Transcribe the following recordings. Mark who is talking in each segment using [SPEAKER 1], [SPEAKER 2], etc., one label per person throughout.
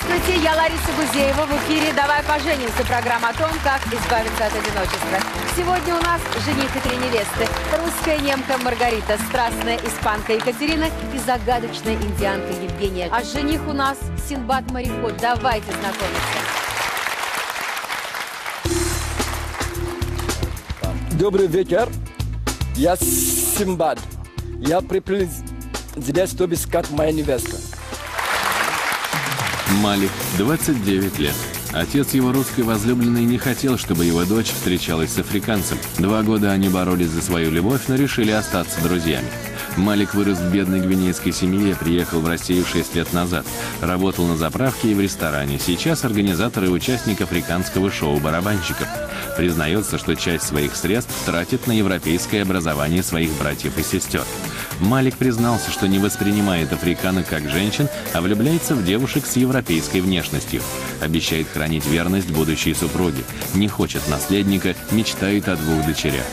[SPEAKER 1] Здравствуйте, я Лариса Гузеева. В эфире «Давай поженимся» программа о том, как избавиться от одиночества. Сегодня у нас жених и три невесты. Русская немка Маргарита, страстная испанка Екатерина и загадочная индианка Евгения. А жених у нас Синбад-мореход. Давайте знакомиться.
[SPEAKER 2] Добрый вечер. Я Симбад. Я приплыл здесь, чтобы искать моя невеста.
[SPEAKER 3] Малик, 29 лет. Отец его русской возлюбленной не хотел, чтобы его дочь встречалась с африканцем. Два года они боролись за свою любовь, но решили остаться друзьями. Малик вырос в бедной гвинейской семье, приехал в Россию 6 лет назад. Работал на заправке и в ресторане. Сейчас организатор и участник африканского шоу барабанщиков. Признается, что часть своих средств тратит на европейское образование своих братьев и сестер. Малик признался, что не воспринимает африканок как женщин, а влюбляется в девушек с европейской внешностью. Обещает хранить верность будущей супруге. Не хочет наследника, мечтает о двух дочерях.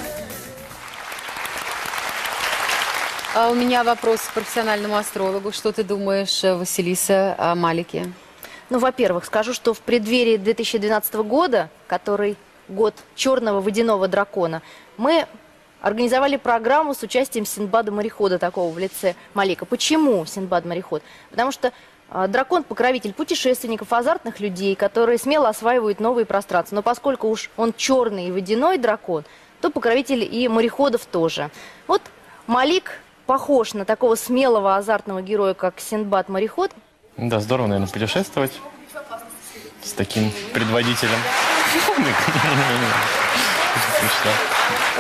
[SPEAKER 1] А у меня вопрос к профессиональному астрологу. Что ты думаешь, э, Василиса, о Малике?
[SPEAKER 4] Ну, во-первых, скажу, что в преддверии 2012 года, который год черного водяного дракона, мы организовали программу с участием Синбада-морехода такого в лице Малика. Почему Синбад-мореход? Потому что э, дракон – покровитель путешественников, азартных людей, которые смело осваивают новые пространства. Но поскольку уж он черный и водяной дракон, то покровитель и мореходов тоже. Вот Малик похож на такого смелого азартного героя, как Синдбад-мореход.
[SPEAKER 5] Да, здорово, наверное, путешествовать с таким предводителем.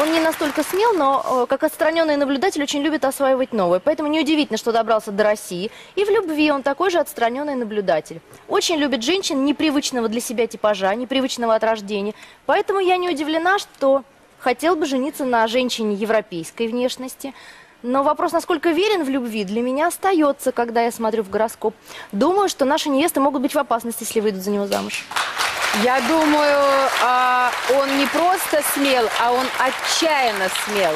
[SPEAKER 4] Он не настолько смел, но э, как отстраненный наблюдатель очень любит осваивать новое. Поэтому неудивительно, что добрался до России. И в любви он такой же отстраненный наблюдатель. Очень любит женщин непривычного для себя типажа, непривычного от рождения. Поэтому я не удивлена, что хотел бы жениться на женщине европейской внешности. Но вопрос, насколько верен в любви, для меня остается, когда я смотрю в гороскоп. Думаю, что наши невесты могут быть в опасности, если выйдут за него замуж.
[SPEAKER 1] Я думаю, а, он не просто смел, а он отчаянно смел.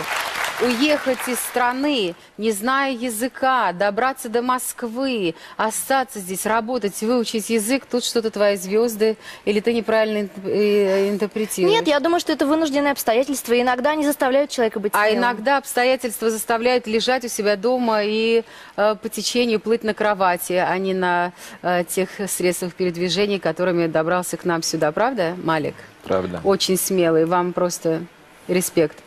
[SPEAKER 1] Уехать из страны, не зная языка, добраться до Москвы, остаться здесь, работать, выучить язык, тут что-то твои звезды, или ты неправильно э, интерпретируешь?
[SPEAKER 4] Нет, я думаю, что это вынужденные обстоятельства. и Иногда они заставляют человека быть
[SPEAKER 1] А
[SPEAKER 4] смелым.
[SPEAKER 1] иногда обстоятельства заставляют лежать у себя дома и э, по течению плыть на кровати, а не на э, тех средствах передвижения, которыми добрался к нам сюда. Правда, Малик?
[SPEAKER 2] Правда.
[SPEAKER 1] Очень смелый. Вам просто респект.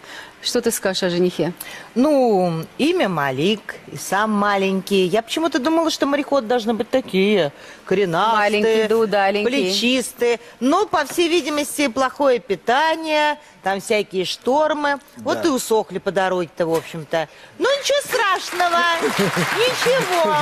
[SPEAKER 1] Что ты скажешь о женихе?
[SPEAKER 6] Ну, имя Малик, и сам маленький. Я почему-то думала, что мореходы должны быть такие, коренастые,
[SPEAKER 1] Маленький, да, удаленький.
[SPEAKER 6] плечистые. Но, по всей видимости, плохое питание, там всякие штормы. Вот и усохли по дороге-то, в общем-то. Ну, ничего страшного, ничего.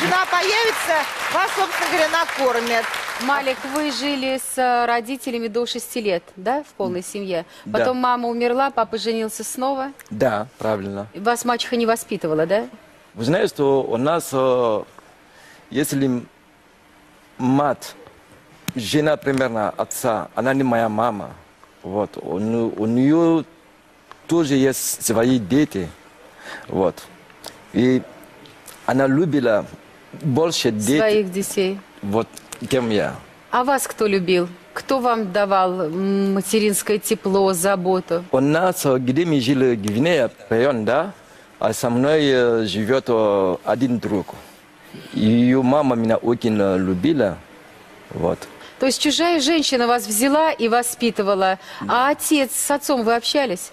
[SPEAKER 6] Жена появится, вас, собственно говоря, накормят.
[SPEAKER 1] Малик, вы жили с родителями до 6 лет, да, в полной семье?
[SPEAKER 2] Да.
[SPEAKER 1] Потом мама умерла, папа женился снова.
[SPEAKER 2] Да, правильно.
[SPEAKER 1] Вас мачеха не воспитывала, да?
[SPEAKER 2] Вы знаете, что у нас, э, если мать, жена примерно отца, она не моя мама, вот, у, у нее тоже есть свои дети, вот. И она любила больше детей,
[SPEAKER 1] Своих детей.
[SPEAKER 2] вот, чем я.
[SPEAKER 1] А вас кто любил? Кто вам давал материнское тепло, заботу?
[SPEAKER 2] У нас, где мы жили, Гвинея, район, да, а со мной э, живет э, один друг. Ее мама меня очень э, любила, вот.
[SPEAKER 1] То есть чужая женщина вас взяла и воспитывала, а отец с отцом вы общались?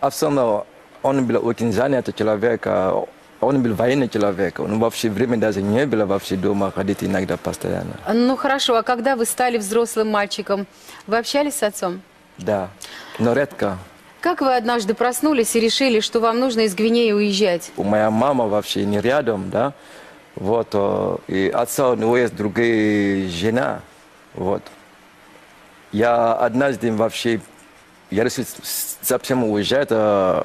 [SPEAKER 2] Особенно он был очень занятый человек, а он был военный человек. Он вообще время даже не было вообще дома ходить иногда постоянно.
[SPEAKER 1] Ну хорошо, а когда вы стали взрослым мальчиком, вы общались с отцом?
[SPEAKER 2] Да, но редко.
[SPEAKER 1] Как вы однажды проснулись и решили, что вам нужно из Гвинеи уезжать?
[SPEAKER 2] У моя мама вообще не рядом, да. Вот, э, и отца у него есть другая жена, вот. Я однажды вообще, я решил совсем уезжать э,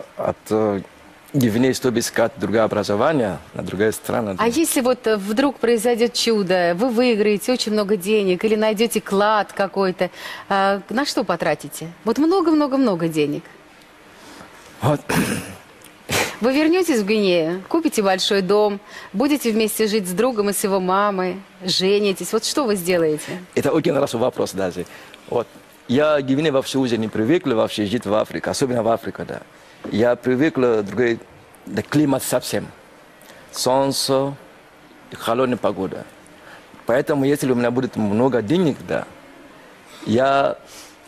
[SPEAKER 2] от э, Гвинеи, чтобы искать другое образование на другая страна.
[SPEAKER 1] А если вот э, вдруг произойдет чудо, вы выиграете очень много денег или найдете клад какой-то, а, на что потратите? Вот много-много-много денег.
[SPEAKER 2] Вот.
[SPEAKER 1] Вы вернетесь в Гвинею, купите большой дом, будете вместе жить с другом и с его мамой, женитесь. Вот что вы сделаете?
[SPEAKER 2] Это очень хороший вопрос даже. Вот. Я Гвинея вообще уже не привыкла вообще жить в Африке, особенно в Африке, да. Я привыкла другой да, климат совсем. Солнце, холодная погода. Поэтому, если у меня будет много денег, да, я,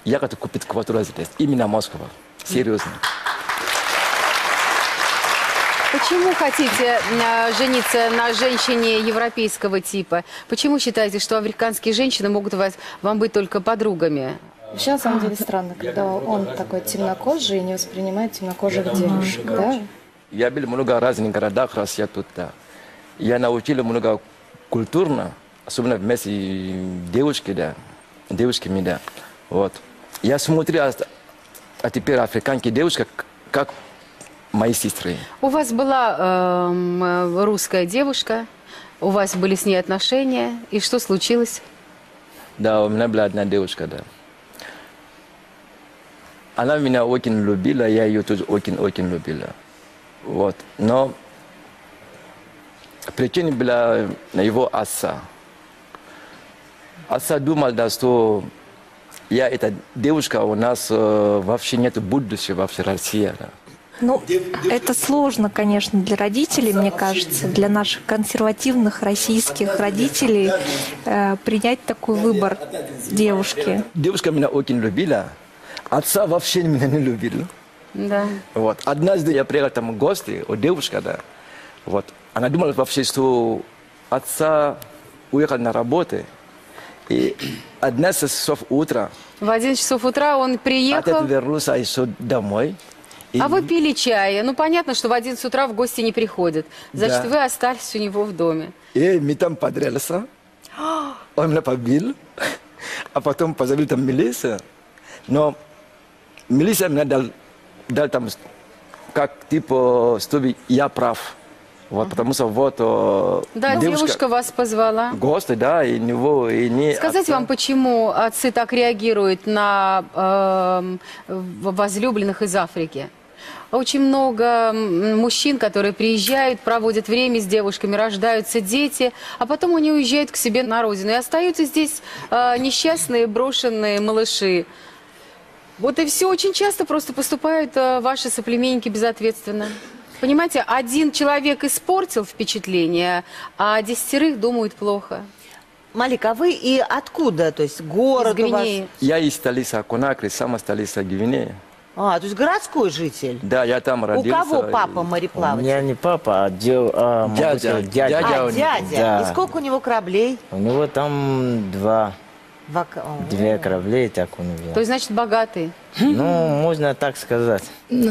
[SPEAKER 2] я хочу купить квартиру здесь, именно Москва. Серьезно.
[SPEAKER 1] Почему хотите э, жениться на женщине европейского типа? Почему считаете, что африканские женщины могут вас, вам быть только подругами?
[SPEAKER 7] Вообще, на самом деле, странно, когда он такой темнокожий и не воспринимает темнокожих девушек, да?
[SPEAKER 2] Я был много разных городах России тут, да. Я научил много культурно, особенно вместе девушки, да, девушками, да. Вот. Я смотрю, а, а теперь африканские девушки, как мои сестры.
[SPEAKER 1] У вас была э, русская девушка, у вас были с ней отношения, и что случилось?
[SPEAKER 2] Да, у меня была одна девушка, да. Она меня очень любила, я ее тоже очень-очень любила. Вот. Но причина была его отца. Отца думал, да, что я эта девушка, у нас э, вообще нет будущего вообще Россия. Да.
[SPEAKER 8] Ну, это сложно, конечно, для родителей, мне кажется, для наших консервативных российских родителей э, принять такой выбор девушки.
[SPEAKER 2] Девушка меня очень любила, отца вообще меня не любил.
[SPEAKER 1] Да.
[SPEAKER 2] Вот. Однажды я приехал там в гости, у девушка, да. Вот. Она думала вообще, что отца уехал на работу. И 11 часов утра
[SPEAKER 1] В 11 часов утра он
[SPEAKER 2] отец
[SPEAKER 1] приехал,
[SPEAKER 2] вернулся еще домой. И
[SPEAKER 1] а вы пили чай. Ну, понятно, что в 11 утра в гости не приходят. Значит,
[SPEAKER 2] Да.
[SPEAKER 1] вы остались у него в доме.
[SPEAKER 2] И мы там подрался. Он меня побил. А потом позовли там милицию. Но милиция мне дал, дал там как типа, чтобы я прав. Вот, потому что вот э,
[SPEAKER 1] Да, девушка, вас позвала.
[SPEAKER 2] гости, да, и него, и не
[SPEAKER 1] Сказать
[SPEAKER 2] отца.
[SPEAKER 1] вам, почему отцы так реагируют на в- возлюбленных из Африки? Очень много мужчин, которые приезжают, проводят время с девушками, рождаются дети, а потом они уезжают к себе на родину. И остаются здесь э, несчастные, брошенные малыши. Вот и все. Очень часто просто поступают э, ваши соплеменники безответственно. Понимаете, один человек испортил впечатление, а десятерых думают плохо.
[SPEAKER 6] Малик, а вы и откуда? То есть город
[SPEAKER 1] Из
[SPEAKER 6] у вас?
[SPEAKER 2] Я из столицы Конакри, сама столица Гвинеи.
[SPEAKER 6] А, то есть городской житель.
[SPEAKER 2] Да, я там
[SPEAKER 6] У
[SPEAKER 2] родился.
[SPEAKER 6] кого
[SPEAKER 2] и-
[SPEAKER 6] папа
[SPEAKER 9] У
[SPEAKER 6] мореплаватель?
[SPEAKER 9] меня не папа, а дел, а,
[SPEAKER 2] Дядя.
[SPEAKER 9] сказать, дядя.
[SPEAKER 6] А,
[SPEAKER 2] у
[SPEAKER 6] дядя.
[SPEAKER 9] Да.
[SPEAKER 6] И сколько у него кораблей?
[SPEAKER 9] У него там два,
[SPEAKER 6] О.
[SPEAKER 9] две корабли, так у него.
[SPEAKER 1] То есть, значит, богатые.
[SPEAKER 9] Ну, можно так сказать.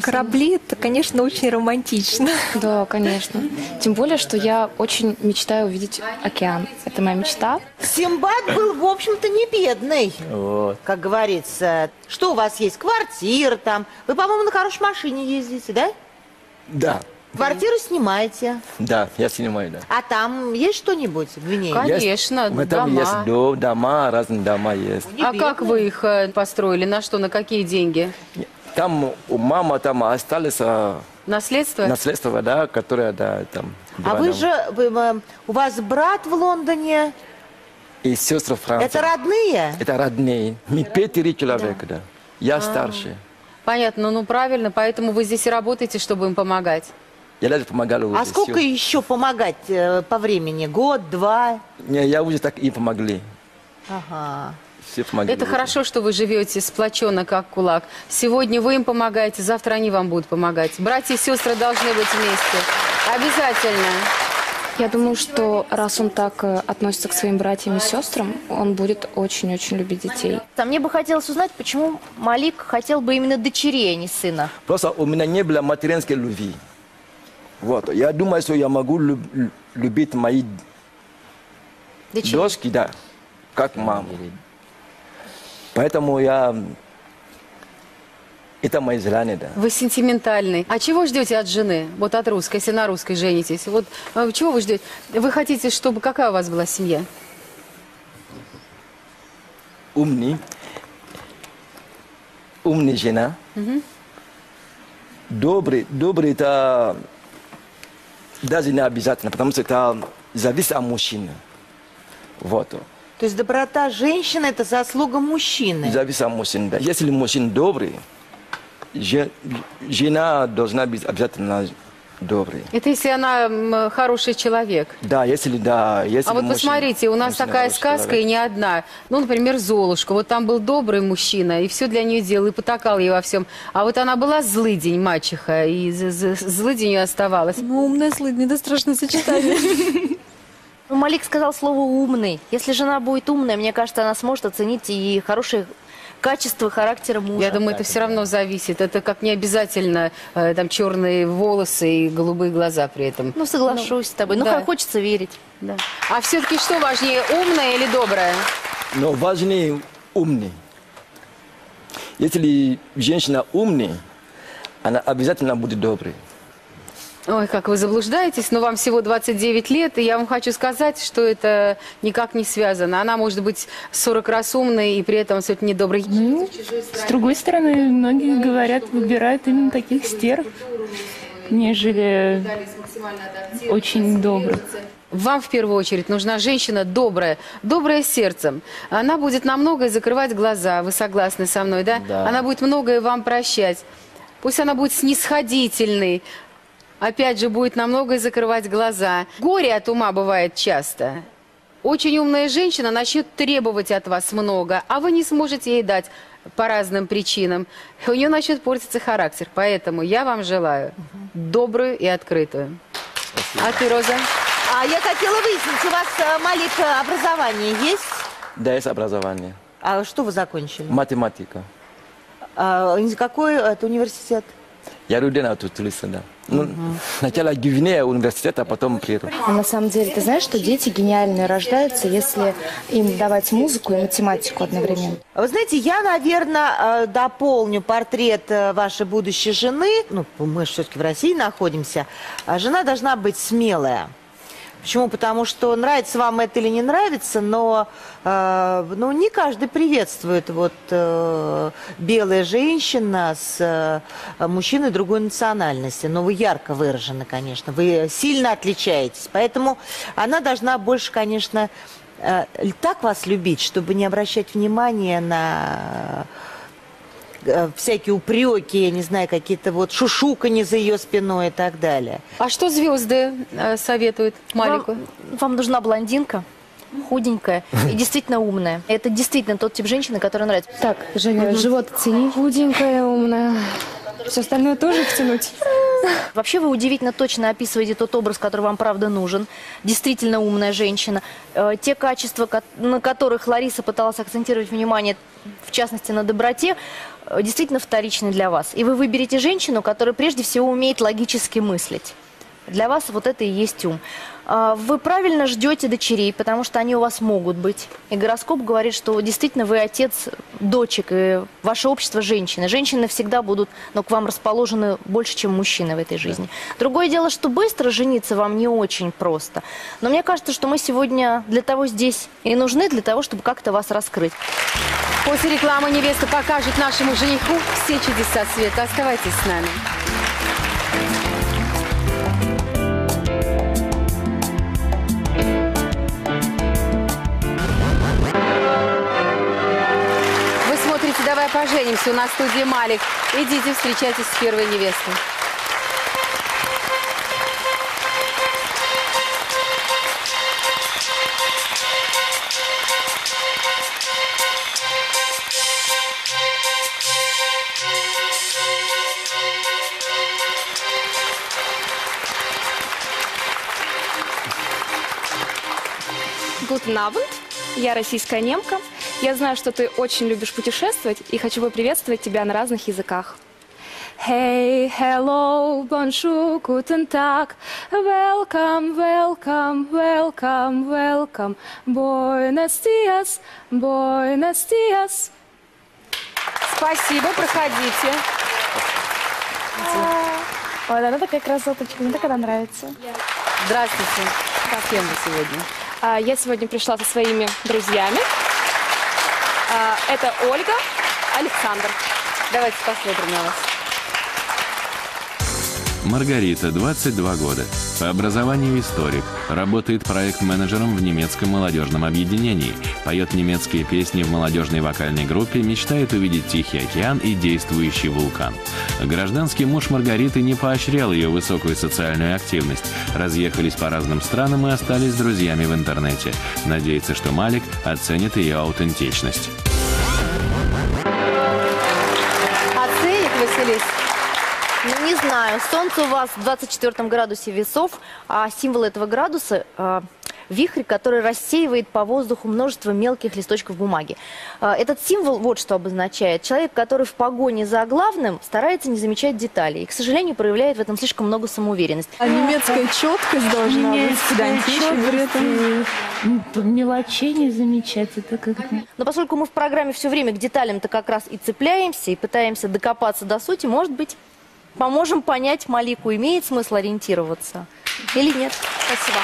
[SPEAKER 8] Корабли это, конечно, очень романтично.
[SPEAKER 7] Да, конечно. Тем более, что я очень мечтаю увидеть океан. Это моя мечта.
[SPEAKER 6] Симбад был, в общем-то, не бедный,
[SPEAKER 9] Вот.
[SPEAKER 6] как говорится. Что у вас есть? Квартира там. Вы, по-моему, на хорошей машине ездите, да?
[SPEAKER 2] Да,
[SPEAKER 6] Квартиру снимаете.
[SPEAKER 2] да, я снимаю, да.
[SPEAKER 6] А там есть что-нибудь в Гвинее?
[SPEAKER 1] Конечно,
[SPEAKER 2] меня там
[SPEAKER 1] дома.
[SPEAKER 2] есть до- дома, разные дома есть.
[SPEAKER 1] А как вы их э, построили? На что, на какие деньги?
[SPEAKER 2] Там у мамы там остались а,
[SPEAKER 1] Наследство?
[SPEAKER 2] наследство, да, которое, да, там.
[SPEAKER 6] А
[SPEAKER 2] два
[SPEAKER 6] вы
[SPEAKER 2] дома.
[SPEAKER 6] же, вы, э, у вас брат в Лондоне.
[SPEAKER 2] И сестры Франции.
[SPEAKER 6] Это родные?
[SPEAKER 2] Это родные. Мы пятеро человек, да. Я старший.
[SPEAKER 1] Понятно, ну правильно, поэтому вы здесь и работаете, чтобы им помогать.
[SPEAKER 2] Я даже помогал уже.
[SPEAKER 6] А сколько
[SPEAKER 2] всё.
[SPEAKER 6] еще помогать э, по времени? Год, два?
[SPEAKER 2] Не, я уже так им помогли.
[SPEAKER 6] Ага.
[SPEAKER 2] Все помогли.
[SPEAKER 1] Это
[SPEAKER 2] уже.
[SPEAKER 1] хорошо, что вы живете сплоченно, как кулак. Сегодня вы им помогаете, завтра они вам будут помогать. Братья и сестры должны быть вместе. Обязательно.
[SPEAKER 7] Я думаю, что раз он так э, относится к своим братьям и сестрам, он будет очень-очень любить детей.
[SPEAKER 4] А мне бы хотелось узнать, почему Малик хотел бы именно дочерей, а не сына.
[SPEAKER 2] Просто у меня не было материнской любви. Вот. Я думаю, что я могу люб- лю- любить мои
[SPEAKER 1] Дочерей.
[SPEAKER 2] дочки, да, как маму. Поэтому я... Это мои желания, да.
[SPEAKER 1] Вы сентиментальный. А чего ждете от жены? Вот от русской, если на русской женитесь. Вот э, чего вы ждете? Вы хотите, чтобы какая у вас была семья?
[SPEAKER 2] Умный. Умная жена. добрый, добрый это даже не обязательно, потому что это зависит от мужчины. Вот.
[SPEAKER 6] То есть доброта женщины – это заслуга мужчины.
[SPEAKER 2] Зависит от мужчины, да. Если мужчина добрый, же- жена должна быть обязательно доброй.
[SPEAKER 1] Это если она хороший человек.
[SPEAKER 2] Да, если да, если
[SPEAKER 1] А вот
[SPEAKER 2] мужчина-
[SPEAKER 1] посмотрите, у нас такая сказка
[SPEAKER 2] человек.
[SPEAKER 1] и не одна. Ну, например, Золушка. Вот там был добрый мужчина, и все для нее делал, и потакал ей во всем. А вот она была злыдень, мачеха, и злыденью оставалась.
[SPEAKER 8] Ну, умная слыдня, это страшное сочетание.
[SPEAKER 4] Ну, Малик сказал слово «умный». Если жена будет умная, мне кажется, она сможет оценить и хорошие качества характера мужа.
[SPEAKER 1] Я думаю, это все равно зависит. Это как не обязательно э, там черные волосы и голубые глаза при этом.
[SPEAKER 4] Ну, соглашусь с тобой. Ну,
[SPEAKER 1] да.
[SPEAKER 4] хочется верить.
[SPEAKER 1] Да. А все-таки что важнее, умная или добрая?
[SPEAKER 2] Но важнее умный. Если женщина умный, она обязательно будет доброй.
[SPEAKER 1] Ой, как вы заблуждаетесь, но вам всего 29 лет, и я вам хочу сказать, что это никак не связано. Она может быть 40 раз умной и при этом абсолютно недоброй.
[SPEAKER 10] С другой стороны, многие говорят, выбирают именно таких стерв, нежели очень добрых.
[SPEAKER 1] Вам в первую очередь нужна женщина добрая, добрая сердцем. Она будет на многое закрывать глаза, вы согласны со мной, да?
[SPEAKER 9] Да.
[SPEAKER 1] Она будет многое вам прощать. Пусть она будет снисходительной, опять же, будет на многое закрывать глаза. Горе от ума бывает часто. Очень умная женщина начнет требовать от вас много, а вы не сможете ей дать по разным причинам. У нее начнет портиться характер. Поэтому я вам желаю добрую и открытую. А ты, Роза?
[SPEAKER 6] А я хотела выяснить, у вас, э, Малик, э, образование есть?
[SPEAKER 2] Да, есть образование.
[SPEAKER 6] А что вы закончили?
[SPEAKER 2] Математика.
[SPEAKER 6] А, какой это университет?
[SPEAKER 2] Я родина тут да. Ну, сначала Гвинея университет, а потом Перу.
[SPEAKER 7] А на самом деле, ты знаешь, что дети гениальные рождаются, если им давать музыку и математику одновременно?
[SPEAKER 6] Вы знаете, я, наверное, дополню портрет э, вашей будущей жены. Ну, мы все-таки в России находимся. А Жена должна быть смелая. Почему? Потому что нравится вам это или не нравится, но э, ну, не каждый приветствует вот э, белая женщина с э, мужчиной другой национальности. Но вы ярко выражены, конечно, вы сильно отличаетесь. Поэтому она должна больше, конечно, э, так вас любить, чтобы не обращать внимания на всякие упреки, я не знаю, какие-то вот шушукани за ее спиной и так далее.
[SPEAKER 1] А что звезды э, советуют Малику?
[SPEAKER 4] Вам, вам нужна блондинка, худенькая и действительно умная. Это действительно тот тип женщины, который нравится.
[SPEAKER 7] Так, Женя, живот оцени. Худенькая, умная. Все остальное тоже втянуть.
[SPEAKER 4] Вообще вы удивительно точно описываете тот образ, который вам правда нужен. Действительно умная женщина. Э, Те качества, на которых Лариса пыталась акцентировать внимание, в частности на доброте, э, действительно вторичны для вас. И вы выберете женщину, которая прежде всего умеет логически мыслить. Для вас вот это и есть ум. А, Вы правильно ждете дочерей, потому что они у вас могут быть. И гороскоп говорит, что действительно вы отец дочек, и ваше общество женщины. Женщины всегда будут ну, к вам расположены больше, чем мужчины в этой жизни. Другое дело, что быстро жениться вам не очень просто. Но мне кажется, что мы сегодня для того здесь и нужны, для того, чтобы как-то вас раскрыть.
[SPEAKER 1] После рекламы невеста покажет нашему жениху все чудеса света. Оставайтесь с нами. Поженимся» у нас в студии Малик. Идите, встречайтесь с первой невестой.
[SPEAKER 7] Abend. Я российская немка. Я знаю, что ты очень любишь путешествовать и хочу поприветствовать тебя на разных языках. Hey, hello, bonjour, guten Tag. Welcome, welcome, welcome, welcome. Buenos dias, buenos dias.
[SPEAKER 1] Спасибо, проходите.
[SPEAKER 7] Ой, она такая красоточка, мне так она нравится.
[SPEAKER 1] Здравствуйте. С кем вы сегодня?
[SPEAKER 7] А, Я сегодня пришла со своими друзьями. Это Ольга, Александр.
[SPEAKER 1] Давайте посмотрим на вас.
[SPEAKER 3] Маргарита, 22 года. По образованию историк. Работает проект-менеджером в немецком молодежном объединении. Поет немецкие песни в молодежной вокальной группе, мечтает увидеть Тихий океан и действующий вулкан. Гражданский муж Маргариты не поощрял ее высокую социальную активность. Разъехались по разным странам и остались друзьями в интернете. Надеется, что Малик оценит ее аутентичность.
[SPEAKER 4] Не знаю. Солнце у вас в 24 градусе весов, а символ этого градуса э, вихрь, который рассеивает по воздуху множество мелких листочков бумаги. Э, этот символ вот что обозначает. Человек, который в погоне за главным, старается не замечать деталей. И, к сожалению, проявляет в этом слишком много самоуверенности.
[SPEAKER 11] А немецкая четкость должна быть,
[SPEAKER 10] при этом м, мелочей не замечать. Это как...
[SPEAKER 4] Но поскольку мы в программе все время к деталям-то как раз и цепляемся, и пытаемся докопаться до сути, может быть, поможем понять Малику, имеет смысл ориентироваться или нет. Спасибо.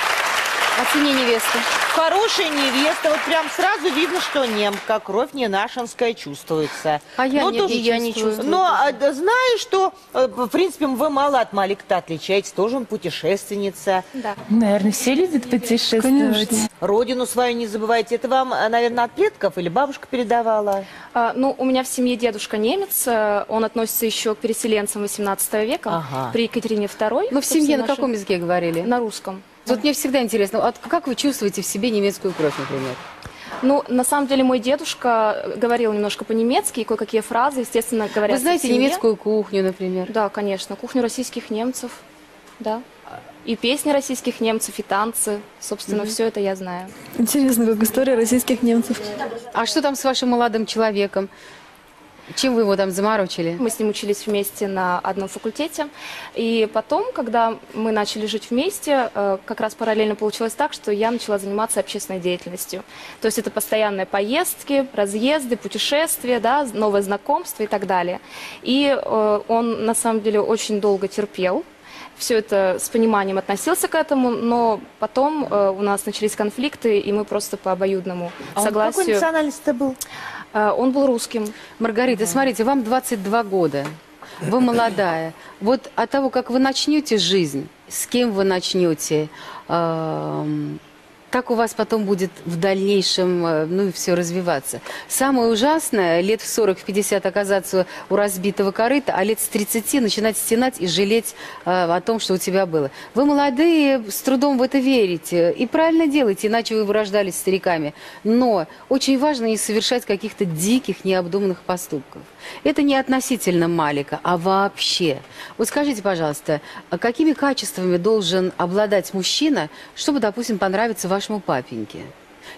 [SPEAKER 1] Оцени невесту.
[SPEAKER 6] Хорошая невеста, вот прям сразу видно, что немка, кровь не нашинская чувствуется.
[SPEAKER 1] А я
[SPEAKER 6] Ну,
[SPEAKER 1] не-
[SPEAKER 6] тоже
[SPEAKER 1] я не чувствую.
[SPEAKER 6] Но а, да, знаю, что, э, в принципе, вы мало от Малика-то отличаетесь, тоже он путешественница.
[SPEAKER 7] Да.
[SPEAKER 10] Наверное, все любят путешествовать.
[SPEAKER 11] Конечно.
[SPEAKER 6] Родину свою не забывайте. Это вам, э, наверное, от предков или бабушка передавала?
[SPEAKER 7] А, ну, у меня в семье дедушка немец, э, он относится еще к переселенцам 18 века
[SPEAKER 6] Ага.
[SPEAKER 7] при Екатерине II.
[SPEAKER 1] Ну, в семье на каком языке говорили?
[SPEAKER 7] На русском.
[SPEAKER 1] Вот мне всегда интересно, вот как вы чувствуете в себе немецкую кровь, например?
[SPEAKER 7] Ну, на самом деле, мой дедушка говорил немножко по-немецки, и кое-какие фразы, естественно, говорят
[SPEAKER 1] Вы знаете немецкую кухню, например?
[SPEAKER 7] Да, конечно. Кухню российских немцев, да. И песни российских немцев, и танцы. Собственно, все это я знаю.
[SPEAKER 11] Интересно, как история российских немцев.
[SPEAKER 1] А что там с вашим молодым человеком? Чем вы его там заморочили?
[SPEAKER 7] Мы с ним учились вместе на одном факультете. И потом, когда мы начали жить вместе, э, как раз параллельно получилось так, что я начала заниматься общественной деятельностью. То есть это постоянные поездки, разъезды, путешествия, да, новые знакомства и так далее. И э, он на самом деле очень долго терпел. Все это с пониманием относился к этому, но потом э, у нас начались конфликты, и мы просто по обоюдному
[SPEAKER 6] А он
[SPEAKER 7] согласию.
[SPEAKER 6] какой национальности был?
[SPEAKER 7] Э, он был русским.
[SPEAKER 1] Маргарита, смотрите, вам 22 года, вы молодая. Вот от того, как вы начнете жизнь, с кем вы начнете, так у вас потом будет в дальнейшем, э, ну и все развиваться. Самое ужасное, лет в 40-50 оказаться у разбитого корыта, а лет с 30 начинать стенать и жалеть э, о том, что у тебя было. Вы молодые, с трудом в это верите. И правильно делаете, иначе вы бы рождались стариками. Но очень важно не совершать каких-то диких, необдуманных поступков. Это не относительно Малика, а вообще. Вот скажите, пожалуйста, а какими качествами должен обладать мужчина, чтобы, допустим, понравиться вашему папеньке?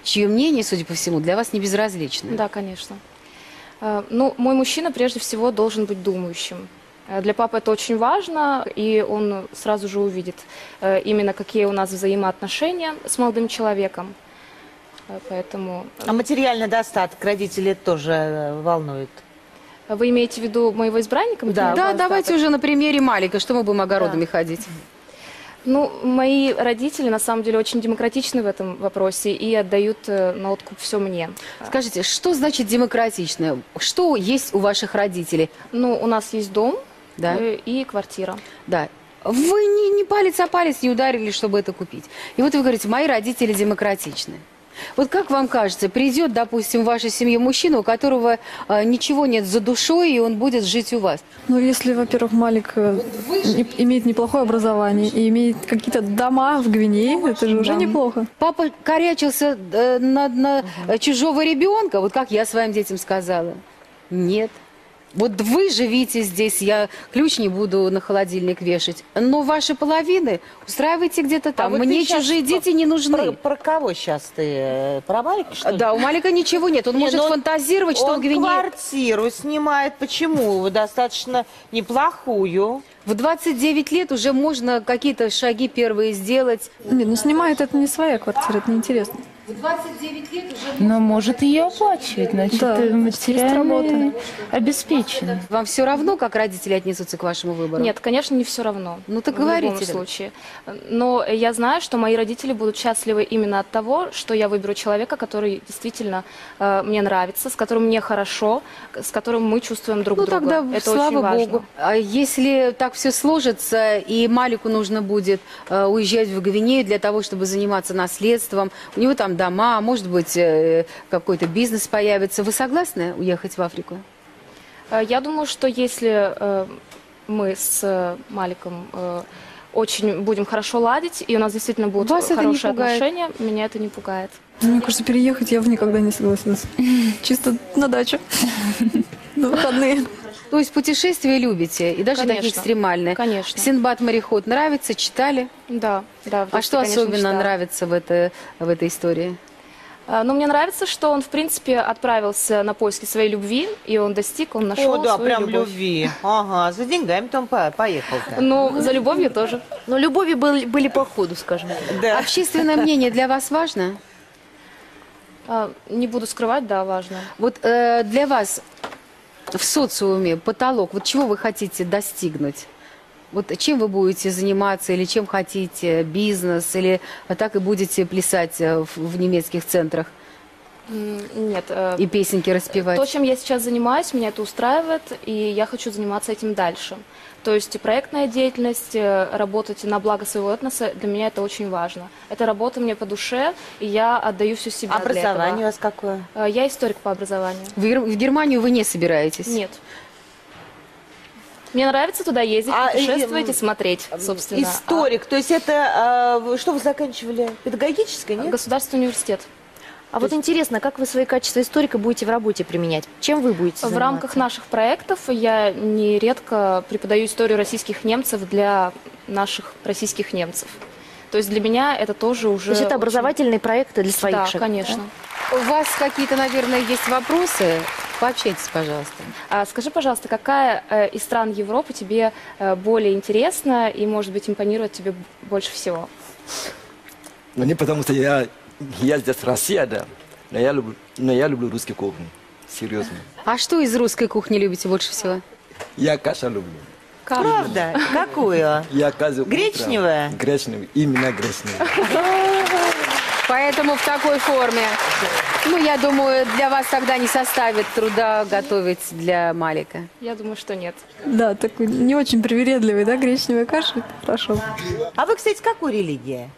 [SPEAKER 1] Чье мнение, судя по всему, для вас не безразлично?
[SPEAKER 7] Да, конечно. Э, Ну, мой мужчина прежде всего должен быть думающим. Э, Для папы это очень важно, и он сразу же увидит э, именно какие у нас взаимоотношения с молодым человеком. Поэтому
[SPEAKER 6] А материальный достаток родителей тоже волнует?
[SPEAKER 7] вы имеете в виду моего избранника?
[SPEAKER 6] Да.
[SPEAKER 1] Да, давайте уже на примере Малика, что мы будем огородами ходить.
[SPEAKER 7] Ну, мои родители на самом деле очень демократичны в этом вопросе и отдают э, на откуп все мне.
[SPEAKER 1] Скажите, что значит демократично? Что есть у ваших родителей?
[SPEAKER 7] Ну, у нас есть дом
[SPEAKER 1] Да.
[SPEAKER 7] э, и квартира.
[SPEAKER 1] Да. Вы не, не палец о палец не ударили, чтобы это купить. И вот вы говорите, мои родители демократичны. Вот как вам кажется, придет, допустим, в вашей семье мужчина, у которого э, ничего нет за душой, и он будет жить у вас?
[SPEAKER 11] Ну, если, во-первых, Малик э, не- имеет неплохое образование и имеет какие-то дома в Гвинее, это же уже неплохо.
[SPEAKER 1] Папа корячился э, над на э, чужого ребенка, вот как я своим детям сказала. Нет. Вот вы живите здесь, я ключ не буду на холодильник вешать, но ваши половины устраивайте где-то там.
[SPEAKER 6] А вот
[SPEAKER 1] Мне чужие дети не нужны.
[SPEAKER 6] Про, про кого сейчас ты? э, Про Малика, что ли?
[SPEAKER 1] Да, у Малика ничего нет. Он
[SPEAKER 6] Не,
[SPEAKER 1] может
[SPEAKER 6] ну он-
[SPEAKER 1] фантазировать, что
[SPEAKER 6] он
[SPEAKER 1] он Гвинея.
[SPEAKER 6] квартиру снимает. Почему? Достаточно неплохую.
[SPEAKER 1] В 29 лет уже можно какие-то шаги первые сделать.
[SPEAKER 11] Нет, ну снимает это не своя квартира, это неинтересно.
[SPEAKER 1] В 29 лет уже...
[SPEAKER 10] Но может ее оплачивать, значит,
[SPEAKER 11] Да,
[SPEAKER 10] э, материально
[SPEAKER 11] работа.
[SPEAKER 10] обеспечен.
[SPEAKER 1] Вам все равно, как родители отнесутся к вашему выбору?
[SPEAKER 7] Нет, конечно, не все равно.
[SPEAKER 1] Ну так
[SPEAKER 7] в любом
[SPEAKER 1] говорите.
[SPEAKER 7] случае. Но я знаю, что мои родители будут счастливы именно от того, что я выберу человека, который действительно э, мне нравится, с которым мне хорошо, с которым мы чувствуем друг
[SPEAKER 1] Ну
[SPEAKER 7] друга.
[SPEAKER 1] тогда,
[SPEAKER 7] Это
[SPEAKER 1] слава
[SPEAKER 7] очень важно.
[SPEAKER 1] богу. А если так все сложится, и Малику нужно будет э, уезжать в Гвинею для того, чтобы заниматься наследством, у него там дома, может быть, э, какой-то бизнес появится, вы согласны уехать в Африку?
[SPEAKER 7] Э, Я думаю, что если э, мы с Маликом очень будем хорошо ладить, и у нас действительно будут
[SPEAKER 1] Вас
[SPEAKER 7] хорошие отношения, меня это не пугает.
[SPEAKER 11] Мне кажется, переехать я бы никогда не согласилась. Чисто на дачу. На выходные.
[SPEAKER 1] То есть путешествия любите, и даже такие
[SPEAKER 7] Конечно.
[SPEAKER 1] экстремальные.
[SPEAKER 7] Конечно.
[SPEAKER 1] Синдбад-мореход нравится, читали?
[SPEAKER 7] Да, да.
[SPEAKER 1] А что
[SPEAKER 7] конечно,
[SPEAKER 1] особенно
[SPEAKER 7] читала.
[SPEAKER 1] нравится в, это, в этой истории?
[SPEAKER 7] А, Ну, мне нравится, что он, в принципе, отправился на поиски своей любви, и он достиг, он нашел
[SPEAKER 6] О, да,
[SPEAKER 7] свою
[SPEAKER 6] прям
[SPEAKER 7] любовь.
[SPEAKER 6] любви. Ага, за деньгами-то он по- поехал-то.
[SPEAKER 7] Ну, за любовью тоже.
[SPEAKER 4] Но любови были, были по ходу, скажем.
[SPEAKER 6] Да.
[SPEAKER 1] Общественное мнение для вас важно?
[SPEAKER 7] А, Не буду скрывать, да, важно.
[SPEAKER 1] Вот э, для вас в социуме потолок, вот чего вы хотите достигнуть? Вот чем вы будете заниматься, или чем хотите, бизнес, или так и будете плясать э, в, в немецких центрах
[SPEAKER 7] Нет. э,
[SPEAKER 1] и песенки распевать?
[SPEAKER 7] То, чем я сейчас занимаюсь, меня это устраивает, и я хочу заниматься этим дальше. То есть и проектная деятельность, э, работать на благо своего этноса, для меня это очень важно. Эта работа мне по душе, и я отдаю всю себя для
[SPEAKER 6] Образование у
[SPEAKER 7] этого.
[SPEAKER 6] вас какое?
[SPEAKER 7] Э, Я историк по образованию.
[SPEAKER 1] В, Гер- в Германию вы не собираетесь?
[SPEAKER 7] Нет. Мне нравится туда ездить,
[SPEAKER 6] А, и,
[SPEAKER 7] путешествовать и,
[SPEAKER 6] м,
[SPEAKER 7] смотреть, собственно.
[SPEAKER 6] Историк, то есть это, а, что вы заканчивали? Педагогическое,
[SPEAKER 7] А,
[SPEAKER 6] нет?
[SPEAKER 7] Государственный университет.
[SPEAKER 4] А вот интересно, как вы свои качества историка будете в работе применять? Чем вы будете
[SPEAKER 7] В
[SPEAKER 4] заниматься?
[SPEAKER 7] рамках наших проектов я нередко преподаю историю российских немцев для наших российских немцев. То есть для меня это тоже уже...
[SPEAKER 4] То есть это
[SPEAKER 7] очень-
[SPEAKER 4] образовательные проекты для своих
[SPEAKER 7] Да,
[SPEAKER 4] шагов,
[SPEAKER 7] конечно.
[SPEAKER 1] У вас какие-то, наверное, есть вопросы? Пообщайтесь, пожалуйста.
[SPEAKER 7] А скажи, пожалуйста, какая э, из стран Европы тебе э, более интересна и, может быть, импонирует тебе больше всего?
[SPEAKER 2] Ну не потому что я, я здесь Россия, да. Но я люблю, но я люблю русский кухню. Серьезно.
[SPEAKER 1] А что из русской кухни любите больше всего?
[SPEAKER 2] Я каша люблю.
[SPEAKER 6] Правда? Какую?
[SPEAKER 2] Я кашу утром.
[SPEAKER 6] Гречневая?
[SPEAKER 2] Гречневая. Именно гречневая.
[SPEAKER 1] Поэтому в такой форме. Ну, я думаю, для вас тогда не составит труда готовить для Малика.
[SPEAKER 7] Я думаю, что нет.
[SPEAKER 11] Да, такой не очень привередливый, да, гречневая каша. Хорошо.
[SPEAKER 6] А вы, кстати, какой религия?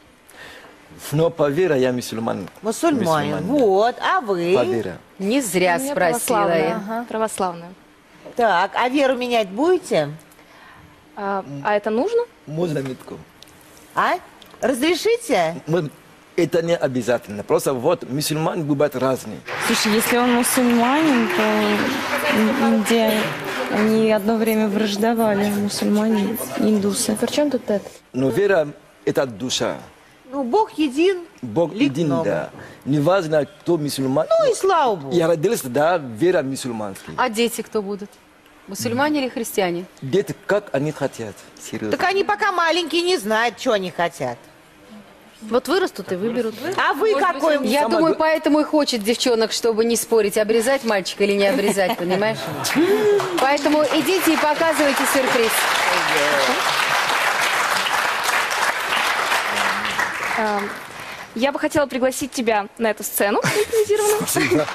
[SPEAKER 2] Но по вере я мусульман.
[SPEAKER 6] Мусульманин.
[SPEAKER 2] Мусульманин.
[SPEAKER 6] Вот, а вы?
[SPEAKER 2] По вере.
[SPEAKER 1] Не зря
[SPEAKER 7] меня
[SPEAKER 1] спросила
[SPEAKER 7] православная. Ага, православная.
[SPEAKER 6] Так, а веру менять будете?
[SPEAKER 7] А, а это нужно?
[SPEAKER 2] Можно минутку?
[SPEAKER 6] А? Разрешите?
[SPEAKER 2] Мы- Это не обязательно. Просто вот мусульман бывают разные.
[SPEAKER 12] Слушай, если он мусульманин, то Индия, они одно время враждовали, мусульмане индусы.
[SPEAKER 4] Причем тут это?
[SPEAKER 2] Но вера – это душа.
[SPEAKER 6] Ну, Бог един.
[SPEAKER 2] Бог
[SPEAKER 6] Лик
[SPEAKER 2] един,
[SPEAKER 6] много.
[SPEAKER 2] да. Неважно, кто мусульман.
[SPEAKER 6] Ну и слава Богу.
[SPEAKER 2] Я родился, да, вера мусульманский.
[SPEAKER 1] А дети кто будут? Мусульмане или христиане?
[SPEAKER 2] Дети, как они хотят. Серьезно.
[SPEAKER 6] Так они пока маленькие не знают, что они хотят.
[SPEAKER 4] Вот вырастут и выберут.
[SPEAKER 6] А вы какой?
[SPEAKER 1] Я
[SPEAKER 2] Самое
[SPEAKER 1] думаю, поэтому и хочет девчонок, чтобы не спорить, обрезать мальчика или не обрезать, понимаешь? Поэтому идите и показывайте сюрприз.
[SPEAKER 7] А, Я бы хотела пригласить тебя на эту сцену импровизированную.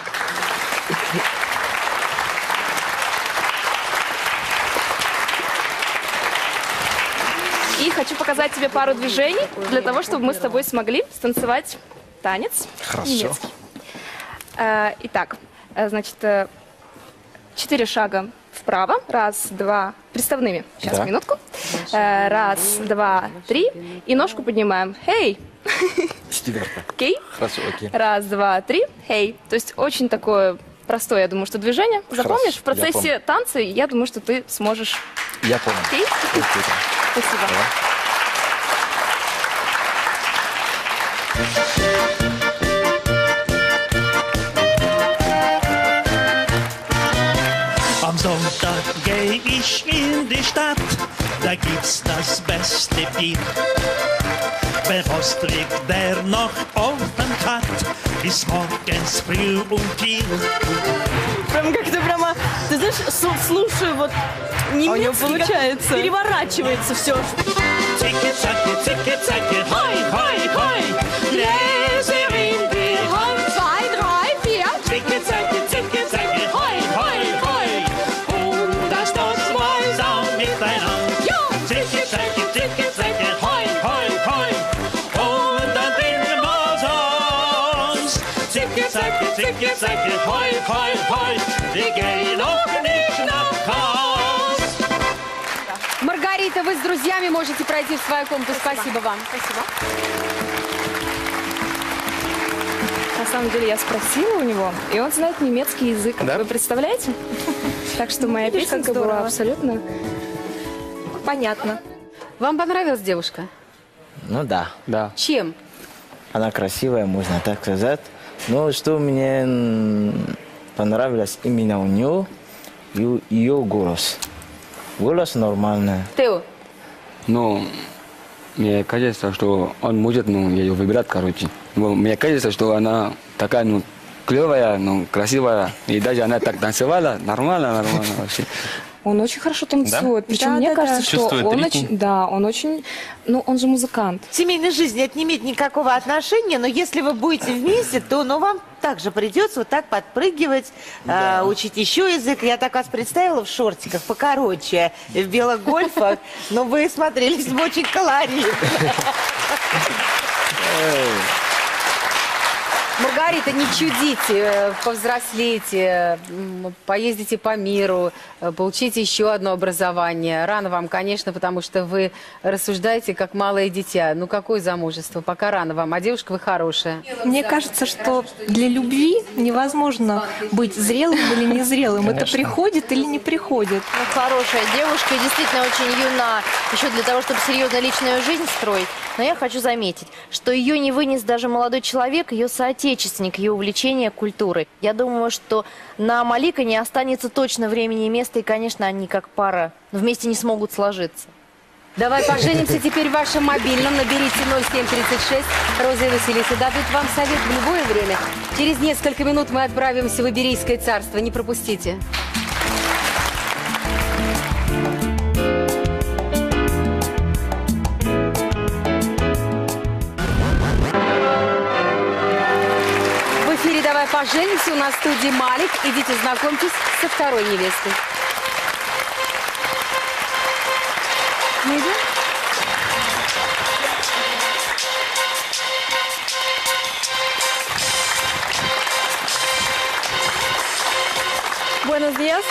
[SPEAKER 7] И хочу показать тебе пару движений для того, чтобы мы с тобой смогли станцевать танец
[SPEAKER 2] Хорошо.
[SPEAKER 7] немецкий. А, Итак, э, значит, э, четыре шага вправо. Раз, два. Приставными. Сейчас,
[SPEAKER 2] Да.
[SPEAKER 7] минутку. Э, Раз, два, три. И ножку поднимаем. Хей!
[SPEAKER 2] Четвертое.
[SPEAKER 7] Окей?
[SPEAKER 2] Хорошо, окей.
[SPEAKER 7] Раз, два, три. Хей. То есть очень такое простое, я думаю, что движение. Запомнишь?
[SPEAKER 2] Хорошо,
[SPEAKER 7] В процессе
[SPEAKER 2] я
[SPEAKER 7] танца, я думаю, что ты сможешь.
[SPEAKER 2] Я понял.
[SPEAKER 7] Окей? Спасибо.
[SPEAKER 13] Am geh ich in die Stadt, da gibt's das beste Bier. Wenn Ostrich der noch offen hat, bis morgens früh um vier.
[SPEAKER 12] Прям как-то прямо, ты знаешь, слу- слушаю, вот
[SPEAKER 14] А у него получается.
[SPEAKER 12] переворачивается все.
[SPEAKER 13] Zicke, zacke, zicke, zacke, hoi, uns. Zicke, zacke, zicke, zacke, hoi, hoi, hoi. Wir gehen auch nicht nach Haus.
[SPEAKER 1] Маргарита, вы с друзьями можете пройти в свою комнату. Спасибо вам. Спасибо.
[SPEAKER 7] На самом деле я спросила у него, и он знает немецкий язык.
[SPEAKER 5] Да?
[SPEAKER 7] Вы представляете? Так что моя
[SPEAKER 8] Видишь,
[SPEAKER 7] песенка была абсолютно
[SPEAKER 8] Понятно.
[SPEAKER 1] Вам понравилась девушка?
[SPEAKER 9] Ну да.
[SPEAKER 5] Да.
[SPEAKER 1] Чем?
[SPEAKER 9] Она красивая, можно так сказать. Но что мне понравилось именно у нее, ее, ее голос. Голос нормальный.
[SPEAKER 1] Тео,
[SPEAKER 15] Ну, мне кажется, что он может, ну, ее выбирать, короче. Ну, мне кажется, что она такая, ну, клевая, ну, красивая. И даже она так танцевала, нормально, нормально вообще.
[SPEAKER 7] Он очень хорошо танцует. Причем
[SPEAKER 8] Да,
[SPEAKER 7] мне
[SPEAKER 8] да,
[SPEAKER 7] кажется,
[SPEAKER 8] да.
[SPEAKER 7] что
[SPEAKER 5] Чувствует
[SPEAKER 7] он
[SPEAKER 5] ритм.
[SPEAKER 7] очень, да, он очень, ну, он же музыкант.
[SPEAKER 6] Семейной жизни это не имеет никакого отношения, но если вы будете вместе, то ну, вам также придется вот так подпрыгивать, а, учить еще язык. Я так вас представила в шортиках покороче, в белых гольфах, но вы смотрелись бы очень колоритно.
[SPEAKER 1] Маргарита, не чудите, э, повзрослейте, поездите по миру, э, получите еще одно образование. Рано вам, конечно, потому что вы рассуждаете как малое дитя. Ну, какое замужество? Пока рано вам, а девушка вы хорошая.
[SPEAKER 8] Мне кажется, что для любви невозможно быть зрелым или незрелым. Это приходит или не приходит.
[SPEAKER 4] Ну, хорошая девушка действительно очень юна, еще для того, чтобы серьезно личную жизнь строить. Но я хочу заметить, что ее не вынес даже молодой человек, ее соотечественник, ее увлечение культурой. Я думаю, что на Малика не останется точно времени и места, и, конечно, они как пара вместе не смогут сложиться.
[SPEAKER 1] Давай поженимся теперь в вашем мобильном. Наберите 0736. Роза и Василиса дадут вам совет в любое время. Через несколько минут мы отправимся в Иберийское царство. Не пропустите. «Давай поженимся». У нас в студии Малик. Идите знакомьтесь со второй невестой. Идем?
[SPEAKER 11] Buenos días.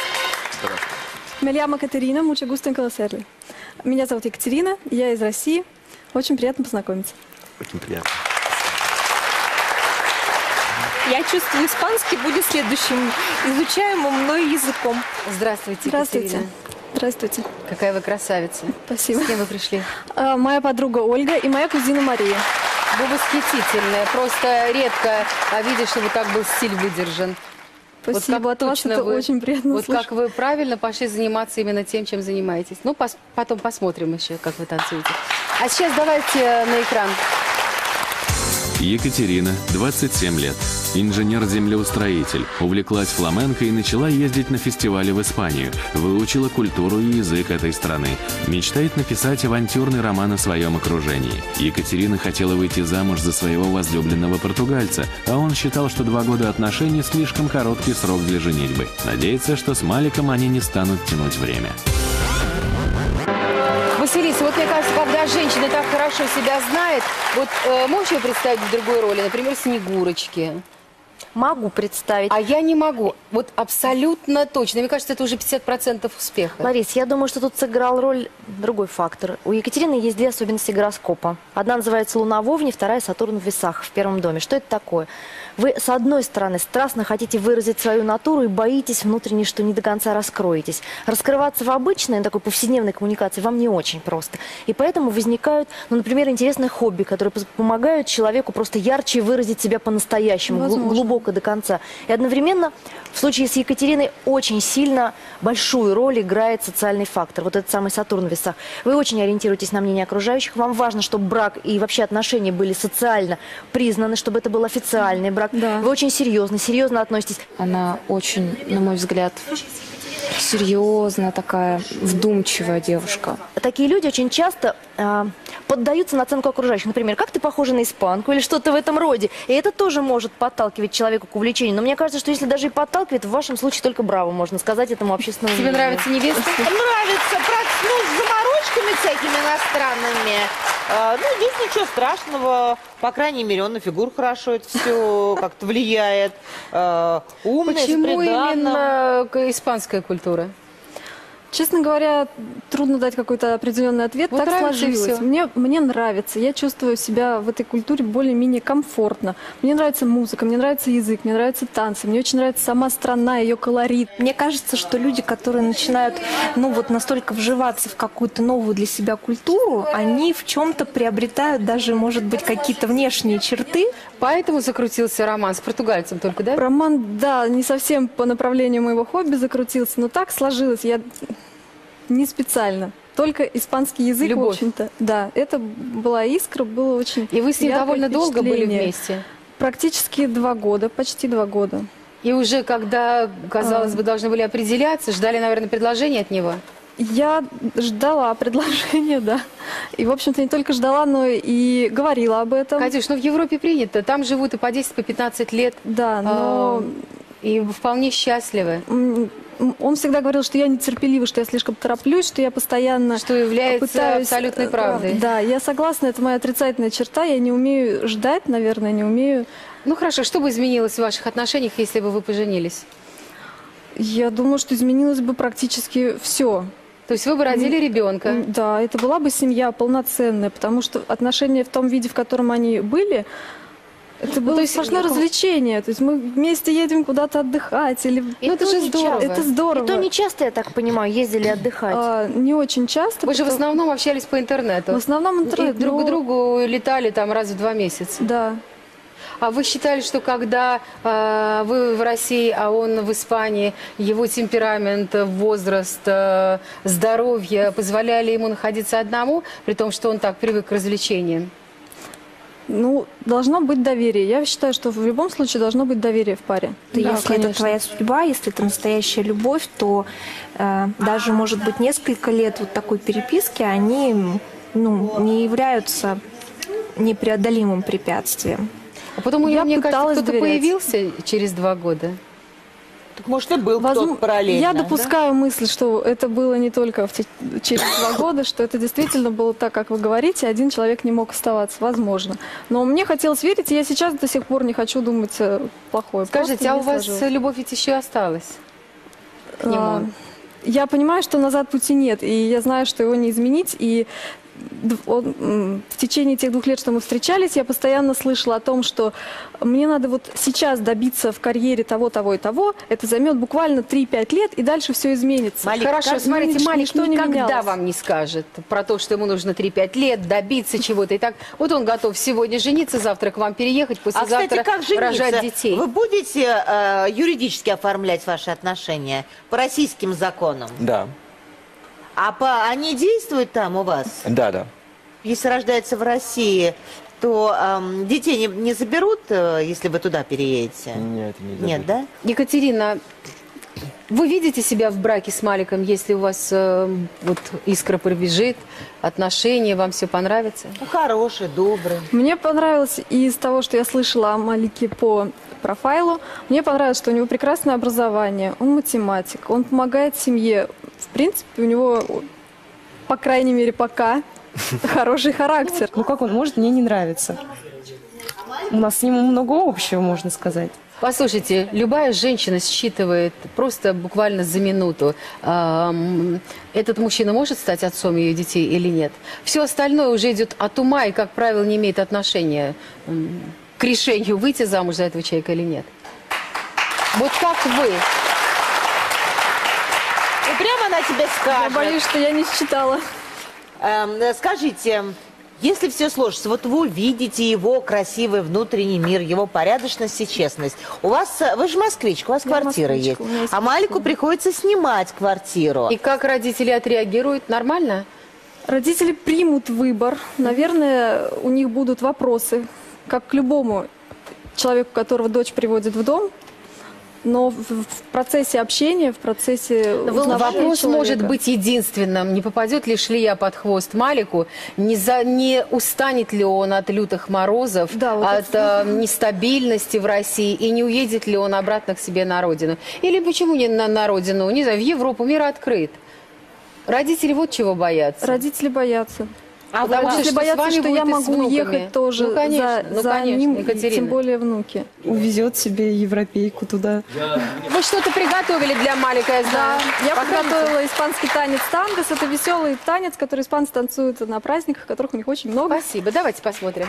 [SPEAKER 11] Me llamo Катерина, mucho gusto en conocerle. Меня зовут Екатерина, я из России. Очень приятно познакомиться.
[SPEAKER 5] Очень приятно.
[SPEAKER 8] Я чувствую, испанский будет следующим изучаемым мной языком.
[SPEAKER 1] Здравствуйте,
[SPEAKER 11] Здравствуйте.
[SPEAKER 1] Екатерина.
[SPEAKER 11] Здравствуйте.
[SPEAKER 1] Какая вы красавица.
[SPEAKER 11] Спасибо.
[SPEAKER 1] С кем вы пришли?
[SPEAKER 11] А, Моя подруга Ольга и моя кузина Мария.
[SPEAKER 1] Вы восхитительная. Просто редко а, видишь, чтобы так был стиль выдержан.
[SPEAKER 11] Спасибо, от вас
[SPEAKER 1] точно
[SPEAKER 11] это
[SPEAKER 1] вы-
[SPEAKER 11] очень приятно
[SPEAKER 1] Вот
[SPEAKER 11] слышать.
[SPEAKER 1] как вы правильно пошли заниматься именно тем, чем занимаетесь. Ну, пос- потом посмотрим еще, как вы танцуете. А сейчас давайте на экран.
[SPEAKER 3] Екатерина, 27 лет. Инженер-землеустроитель. Увлеклась фламенко и начала ездить на фестивали в Испанию. Выучила культуру и язык этой страны. Мечтает написать авантюрный роман о своем окружении. Екатерина хотела выйти замуж за своего возлюбленного португальца, а он считал, что два года отношений слишком короткий срок для женитьбы. Надеется, что с Маликом они не станут тянуть время.
[SPEAKER 1] Василиса, вот мне кажется, когда женщина так хорошо себя знает, вот э, можешь ее представить в другой роли, например, Снегурочки?
[SPEAKER 4] Могу представить.
[SPEAKER 1] А я не могу. Вот абсолютно точно. Мне кажется, это уже 50% успеха.
[SPEAKER 4] Ларис, я думаю, что тут сыграл роль другой фактор. У Екатерины есть две особенности гороскопа. Одна называется Луна в Овне, вторая Сатурн в Весах в первом доме. Что это такое? Вы, с одной стороны, страстно хотите выразить свою натуру и боитесь внутренне, что не до конца раскроетесь. Раскрываться в обычной, такой повседневной коммуникации вам не очень просто. И поэтому возникают, ну, например, интересные хобби, которые помогают человеку просто ярче выразить себя по-настоящему, гл- наука до конца. И одновременно в случае с Екатериной очень сильно большую роль играет социальный фактор. Вот этот самый Сатурн в весах. Вы очень ориентируетесь на мнение окружающих. Вам важно, чтобы брак и вообще отношения были социально признаны, чтобы это был официальный брак. Вы очень серьезно, серьезно относитесь.
[SPEAKER 7] Она очень, на мой взгляд, серьезная такая, вдумчивая девушка.
[SPEAKER 4] Такие люди очень часто а, поддаются на оценку окружающих. Например, как ты похожа на испанку или что-то в этом роде. И это тоже может подталкивать человека к увлечению. Но мне кажется, что если даже и подталкивает, в вашем случае только браво можно сказать этому общественному
[SPEAKER 1] Тебе
[SPEAKER 4] мнению.
[SPEAKER 1] нравится невеста?
[SPEAKER 6] Нравится, про- ну, с заморочками всякими иностранными. А, ну, здесь ничего страшного. По крайней мере, он на фигуру хорошо это все как-то влияет. А, умный, с
[SPEAKER 1] Почему именно испанская культура?
[SPEAKER 11] Честно говоря, трудно дать какой-то определенный ответ.
[SPEAKER 1] Вот
[SPEAKER 11] так сложилось. Мне, мне нравится. Я чувствую себя в этой культуре более-менее комфортно. Мне нравится музыка, мне нравится язык, мне нравятся танцы, мне очень нравится сама страна, ее колорит.
[SPEAKER 8] Мне кажется, что люди, которые начинают, ну вот настолько вживаться в какую-то новую для себя культуру, они в чем-то приобретают даже, может быть, какие-то внешние черты.
[SPEAKER 1] Поэтому закрутился роман с португальцем только, да?
[SPEAKER 11] Роман, да, не совсем по направлению моего хобби закрутился, но так сложилось. Я не специально. Только испанский язык,
[SPEAKER 1] Любовь.
[SPEAKER 11] в общем-то. Да, это была искра, было очень
[SPEAKER 1] И вы с ним довольно долго были вместе?
[SPEAKER 11] Практически два года, почти два года.
[SPEAKER 1] И уже когда, казалось
[SPEAKER 11] А.
[SPEAKER 1] бы, должны были определяться, ждали, наверное, предложения от него?
[SPEAKER 11] Я ждала предложения, да. И, в общем-то, не только ждала, но и говорила об этом.
[SPEAKER 1] Катюш, ну в Европе принято. Там живут и по 10, по 15 лет.
[SPEAKER 11] Да, но...
[SPEAKER 1] И вполне счастливы.
[SPEAKER 11] Он всегда говорил, что я нетерпелива, что я слишком тороплюсь, что я постоянно
[SPEAKER 1] Что является
[SPEAKER 11] пытаюсь...
[SPEAKER 1] абсолютной
[SPEAKER 11] э,
[SPEAKER 1] правдой.
[SPEAKER 11] Да, я согласна, это моя отрицательная черта. Я не умею ждать, наверное, не умею...
[SPEAKER 1] Ну хорошо, что бы изменилось в ваших отношениях, если бы вы поженились?
[SPEAKER 11] Я думаю, что изменилось бы практически все.
[SPEAKER 1] То есть вы бы родили ребенка?
[SPEAKER 11] Да, это была бы семья полноценная, потому что отношения в том виде, в котором они были, это было
[SPEAKER 1] Ну, есть,
[SPEAKER 11] сплошное
[SPEAKER 1] ну,
[SPEAKER 11] развлечение. То есть мы вместе едем куда-то отдыхать. Или...
[SPEAKER 4] И
[SPEAKER 1] это
[SPEAKER 4] то
[SPEAKER 1] же здорово.
[SPEAKER 4] часто.
[SPEAKER 11] Это здорово.
[SPEAKER 4] И то не часто, я так понимаю, ездили отдыхать.
[SPEAKER 11] А, не очень часто.
[SPEAKER 1] Вы же в
[SPEAKER 11] потому-
[SPEAKER 1] основном общались по интернету.
[SPEAKER 11] В основном интернет,
[SPEAKER 1] И друг
[SPEAKER 11] но-
[SPEAKER 1] к другу летали там раз в два месяца.
[SPEAKER 11] Да.
[SPEAKER 1] А вы считали, что когда э, вы в России, а он в Испании, его темперамент, возраст, э, здоровье позволяли ему находиться одному, при том, что он так привык к развлечениям?
[SPEAKER 11] Ну, должно быть доверие. Я считаю, что в любом случае должно быть доверие в паре.
[SPEAKER 8] Да, если это
[SPEAKER 11] конечно.
[SPEAKER 8] твоя судьба, если это настоящая любовь, то э, даже, может быть, несколько лет вот такой переписки, они ну, не являются непреодолимым препятствием.
[SPEAKER 1] А потом,
[SPEAKER 11] Я
[SPEAKER 1] мне кажется, кто-то
[SPEAKER 11] доверять.
[SPEAKER 1] появился через два года.
[SPEAKER 6] Так может и был
[SPEAKER 11] Возможно,
[SPEAKER 6] кто-то параллельно.
[SPEAKER 11] Я
[SPEAKER 6] да?
[SPEAKER 11] допускаю мысль, что это было не только в те- через два года, что это действительно было так, как вы говорите, один человек не мог оставаться, возможно. Но мне хотелось верить, и я сейчас до сих пор не хочу думать э, плохое.
[SPEAKER 1] Скажите, а у вас
[SPEAKER 11] сложилось.
[SPEAKER 1] любовь ведь еще осталась? к нему?
[SPEAKER 11] А, Я понимаю, что назад пути нет, и я знаю, что его не изменить, и он, в течение тех двух лет, что мы встречались, я постоянно слышала о том, что мне надо вот сейчас добиться в карьере того, того и того, это займет буквально 3-5 лет, и дальше все изменится.
[SPEAKER 1] Хорошо,
[SPEAKER 11] Как
[SPEAKER 1] смотрите, Малик
[SPEAKER 11] ничто не
[SPEAKER 1] никогда
[SPEAKER 11] менялось.
[SPEAKER 1] вам не скажет про то, что ему нужно 3-5 лет добиться чего-то. И так, вот он готов сегодня жениться, завтра к вам переехать,
[SPEAKER 6] А,
[SPEAKER 1] послезавтра
[SPEAKER 6] кстати, как жениться?
[SPEAKER 1] рожать детей.
[SPEAKER 6] Вы будете э, юридически оформлять ваши отношения по российским законам?
[SPEAKER 2] Да,
[SPEAKER 6] А по, они действуют там у вас?
[SPEAKER 2] да, да.
[SPEAKER 6] Если рождается в России, то эм, детей не, не заберут, э, если вы туда переедете?
[SPEAKER 2] Нет, не
[SPEAKER 6] Нет, да?
[SPEAKER 1] Екатерина, вы видите себя в браке с Маликом, если у вас э, вот искра пробежит, отношения, вам все понравится?
[SPEAKER 6] Ну, хороший, добрый.
[SPEAKER 11] Мне понравилось и из того, что я слышала о Малике по профайлу, мне понравилось, что у него прекрасное образование, он математик, он помогает семье. В принципе, у него, по крайней мере, пока хороший характер.
[SPEAKER 12] Ну как он может мне не нравиться? У нас с ним много общего, можно сказать.
[SPEAKER 1] Послушайте, любая женщина считывает просто буквально за минуту, ам, этот мужчина может стать отцом ее детей или нет. Все остальное уже идет от ума и, как правило, не имеет отношения м, к решению, выйти замуж за этого человека или нет. Вот как вы?
[SPEAKER 6] Прямо она тебе скажет.
[SPEAKER 11] Я боюсь, что я не считала.
[SPEAKER 6] Эм, э, скажите, Если все сложится, вот вы увидите его красивый внутренний мир, его порядочность и честность. У вас, э, вы же москвичка, у вас
[SPEAKER 11] Я
[SPEAKER 6] квартира есть.
[SPEAKER 11] есть
[SPEAKER 6] А Малику приходится снимать квартиру.
[SPEAKER 1] И как родители отреагируют? Нормально?
[SPEAKER 11] Родители примут выбор. Наверное, у них будут вопросы, как к любому человеку, которого дочь приводит в дом. Но в, в процессе общения, в процессе
[SPEAKER 1] Вопрос может
[SPEAKER 11] человека-
[SPEAKER 1] быть единственным. Не попадет ли шлея под хвост Малику? Не, за, не устанет ли он от лютых морозов, от э, нестабильности в России? И не уедет ли он обратно к себе на родину? Или почему не на, на родину? Не знаю, в Европу мир открыт. Родители вот чего боятся.
[SPEAKER 11] Родители боятся.
[SPEAKER 1] А
[SPEAKER 11] Потому
[SPEAKER 1] вы
[SPEAKER 11] что если боятся, что я могу уехать тоже
[SPEAKER 1] Ну, конечно,
[SPEAKER 11] за,
[SPEAKER 1] ну,
[SPEAKER 11] за
[SPEAKER 1] конечно,
[SPEAKER 11] ним,
[SPEAKER 1] Екатерина.
[SPEAKER 11] тем более внуки.
[SPEAKER 12] Увезет себе европейку туда.
[SPEAKER 1] Вы что-то приготовили для Малика, я
[SPEAKER 11] Да,
[SPEAKER 1] знаю.
[SPEAKER 11] я
[SPEAKER 1] Покажите.
[SPEAKER 11] подготовила испанский танец тангос. Это веселый танец, который испанцы танцуют на праздниках, которых у них очень много.
[SPEAKER 1] Спасибо. Давайте посмотрим.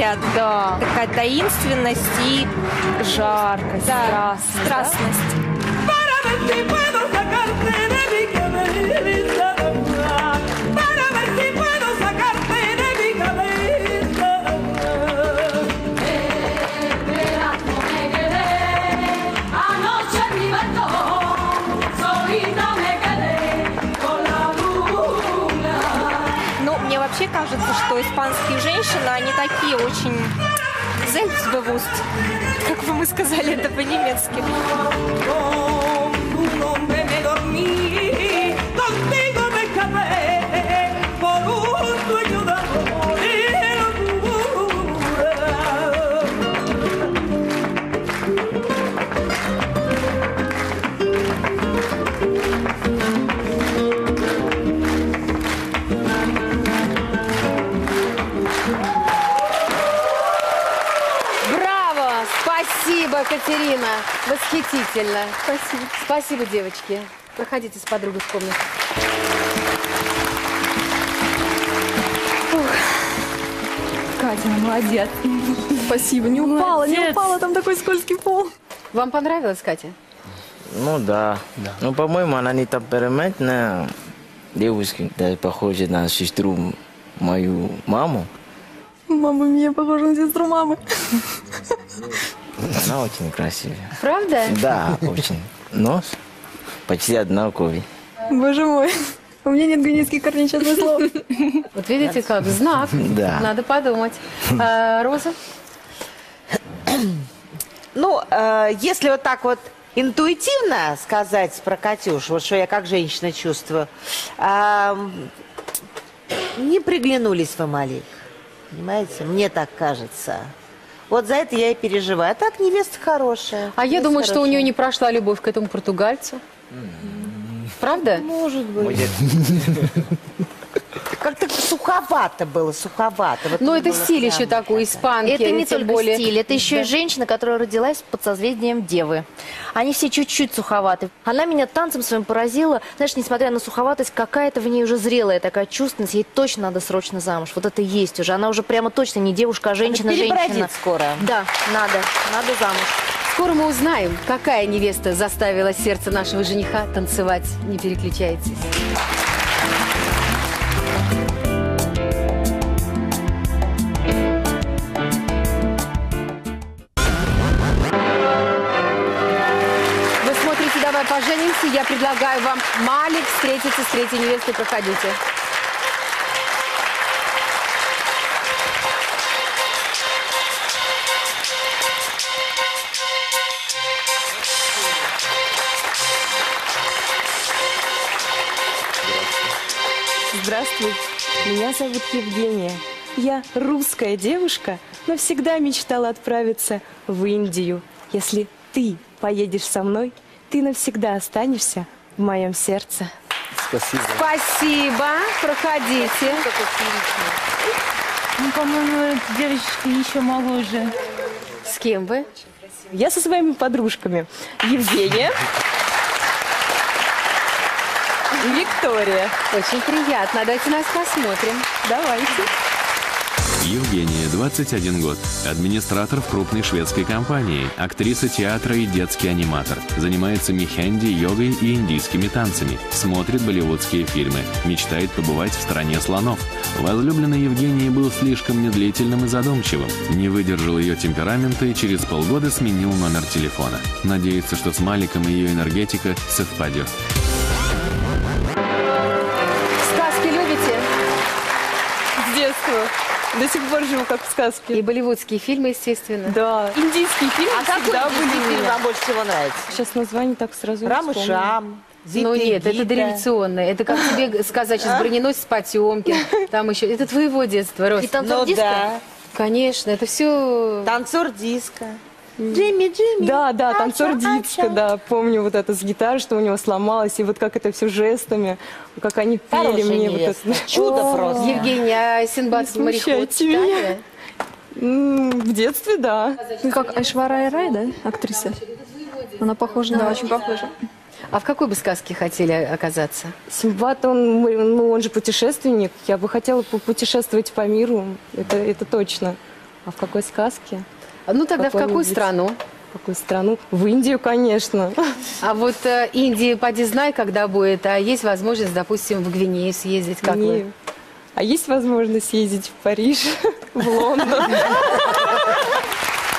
[SPEAKER 8] Взгляд.
[SPEAKER 7] Да.
[SPEAKER 8] Такая таинственность и
[SPEAKER 7] Жаркость,
[SPEAKER 8] да,
[SPEAKER 7] страстность, да?
[SPEAKER 8] страстность. Кажется, что испанские женщины, они такие очень selbstbewusst. Как бы мы сказали это по-немецки.
[SPEAKER 1] Спасибо, Катерина! Восхитительно.
[SPEAKER 11] Спасибо.
[SPEAKER 1] Спасибо, девочки. Проходите с подругой в комнату.
[SPEAKER 11] Катя, молодец. Спасибо, не упала, не
[SPEAKER 1] Молодец.
[SPEAKER 11] упала, там такой скользкий пол.
[SPEAKER 1] Вам понравилось, Катя?
[SPEAKER 9] Ну да. Ну, по-моему, она не темпераментная девушка, даже похожа на сестру мою маму.
[SPEAKER 11] Мама мне похожа на сестру мамы.
[SPEAKER 9] Она очень красивая.
[SPEAKER 1] Правда?
[SPEAKER 9] Да, очень. Нос почти одинаковый.
[SPEAKER 11] Боже мой. У меня нет гвинейских корней, честное слово.
[SPEAKER 1] Вот видите, как знак.
[SPEAKER 9] Да.
[SPEAKER 1] Надо подумать. А, Роза?
[SPEAKER 6] Ну, э, если вот так вот интуитивно сказать про Катюш, вот что я как женщина чувствую, ам, не приглянулись вы, Малик. Понимаете? Мне так кажется. Вот за это я и переживаю. А так невеста хорошая.
[SPEAKER 1] А я думаю, что у
[SPEAKER 6] хорошая.
[SPEAKER 1] нее не прошла любовь к этому португальцу. Правда?
[SPEAKER 6] Может быть. Как-то суховато было, суховато. Вот
[SPEAKER 1] Ну,
[SPEAKER 6] не
[SPEAKER 1] это стиль еще такой, испанки.
[SPEAKER 4] Это не
[SPEAKER 1] тем
[SPEAKER 4] только
[SPEAKER 1] более.
[SPEAKER 4] стиль, это еще
[SPEAKER 1] Да.
[SPEAKER 4] и женщина, которая родилась под созвездием Девы. Они все чуть-чуть суховаты. Она меня танцем своим поразила. Знаешь, несмотря на суховатость, какая-то в ней уже зрелая такая чувственность. Ей точно надо срочно замуж. Вот это и есть уже. Она уже прямо точно не девушка, а женщина,
[SPEAKER 6] перебродит
[SPEAKER 4] женщина.
[SPEAKER 6] скоро.
[SPEAKER 4] Да, надо. Надо замуж.
[SPEAKER 1] Скоро мы узнаем, какая невеста заставила сердце нашего жениха танцевать. Не переключайтесь. Поженимся». Я предлагаю вам, Малик, встретиться с третьей невестой. Проходите.
[SPEAKER 12] Здравствуй, меня зовут Евгения. Я русская девушка, но всегда мечтала отправиться в Индию. Если ты поедешь со мной, ты навсегда останешься в моем сердце.
[SPEAKER 9] Спасибо.
[SPEAKER 1] Спасибо. Проходите.
[SPEAKER 10] Ну, по-моему, эта девочка еще моложе.
[SPEAKER 1] С кем вы?
[SPEAKER 12] Я со своими подружками. Евгения. Виктория.
[SPEAKER 1] Очень приятно. Давайте нас посмотрим.
[SPEAKER 12] Давайте.
[SPEAKER 3] Евгения, 21 год. Администратор в крупной шведской компании. Актриса театра и детский аниматор. Занимается мехенди, йогой и индийскими танцами. Смотрит болливудские фильмы. Мечтает побывать в стране слонов. Возлюбленный Евгении был слишком медлительным и задумчивым. Не выдержал ее темперамента и через полгода сменил номер телефона. Надеется, что с Маликом ее энергетика совпадет.
[SPEAKER 12] До сих пор живу как в сказке.
[SPEAKER 1] И болливудские фильмы, естественно.
[SPEAKER 12] Да. Индийские фильмы
[SPEAKER 6] А какой
[SPEAKER 12] всегда были
[SPEAKER 6] индийский
[SPEAKER 12] у
[SPEAKER 6] фильм вам больше всего нравится?
[SPEAKER 12] Сейчас название так сразу не
[SPEAKER 6] Рам и. Шам.
[SPEAKER 1] Ну нет, это дореволюционное. Это как тебе сказать сейчас броненосец Потемкин. Там еще. Это твоего детства, Рос.
[SPEAKER 6] И танцор Ну диска? да.
[SPEAKER 1] Конечно, это все...
[SPEAKER 6] Танцор диска. Джимми, Джимми.
[SPEAKER 12] Да, да, танцор
[SPEAKER 6] ача.
[SPEAKER 12] да. Помню вот это с гитарой, что у него сломалось, и вот как это все жестами, как они пели мне вот это.
[SPEAKER 6] Чудо
[SPEAKER 12] О,
[SPEAKER 6] просто.
[SPEAKER 1] Евгения, а Синбад мореход читали?
[SPEAKER 12] В детстве, да.
[SPEAKER 11] Ну, как Айшвара Рай, да, актриса? Она похожа на...
[SPEAKER 8] очень похожа.
[SPEAKER 1] А в какой бы сказке хотели оказаться?
[SPEAKER 12] Симбат, он, ну, он же путешественник. Я бы хотела путешествовать по миру, это, это точно. А в какой сказке?
[SPEAKER 1] Ну тогда в какую страну?
[SPEAKER 12] В какую страну? В Индию, конечно.
[SPEAKER 1] А вот э, Индии, поди знай, когда будет, а есть возможность, допустим, в Гвинею съездить, как
[SPEAKER 12] Не.
[SPEAKER 1] вы?
[SPEAKER 12] А есть возможность съездить в Париж, в Лондон?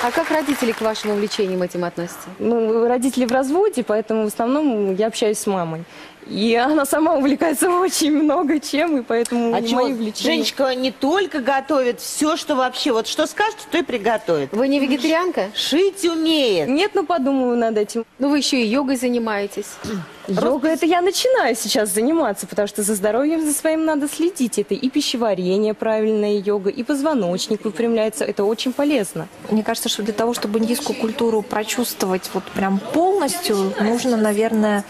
[SPEAKER 1] А как родители к вашим увлечениям этим относятся?
[SPEAKER 12] Ну, родители в разводе, поэтому в основном я общаюсь с мамой. И она сама увлекается очень много чем, и поэтому
[SPEAKER 6] А
[SPEAKER 12] мои
[SPEAKER 6] чего?
[SPEAKER 12] увлечения...
[SPEAKER 6] Женечка не только готовит все, что вообще, вот что скажет, то и приготовит.
[SPEAKER 1] Вы не вегетарианка?
[SPEAKER 6] Шить умеет.
[SPEAKER 12] Нет, ну подумаю над этим.
[SPEAKER 1] Ну вы еще и йогой занимаетесь.
[SPEAKER 12] Йога это я начинаю сейчас заниматься, потому что за здоровьем за своим надо следить. Это и пищеварение правильная йога, и позвоночник выпрямляется. Это очень полезно.
[SPEAKER 8] Мне кажется, что для того, чтобы индийскую культуру прочувствовать вот прям полностью, нужно, наверное,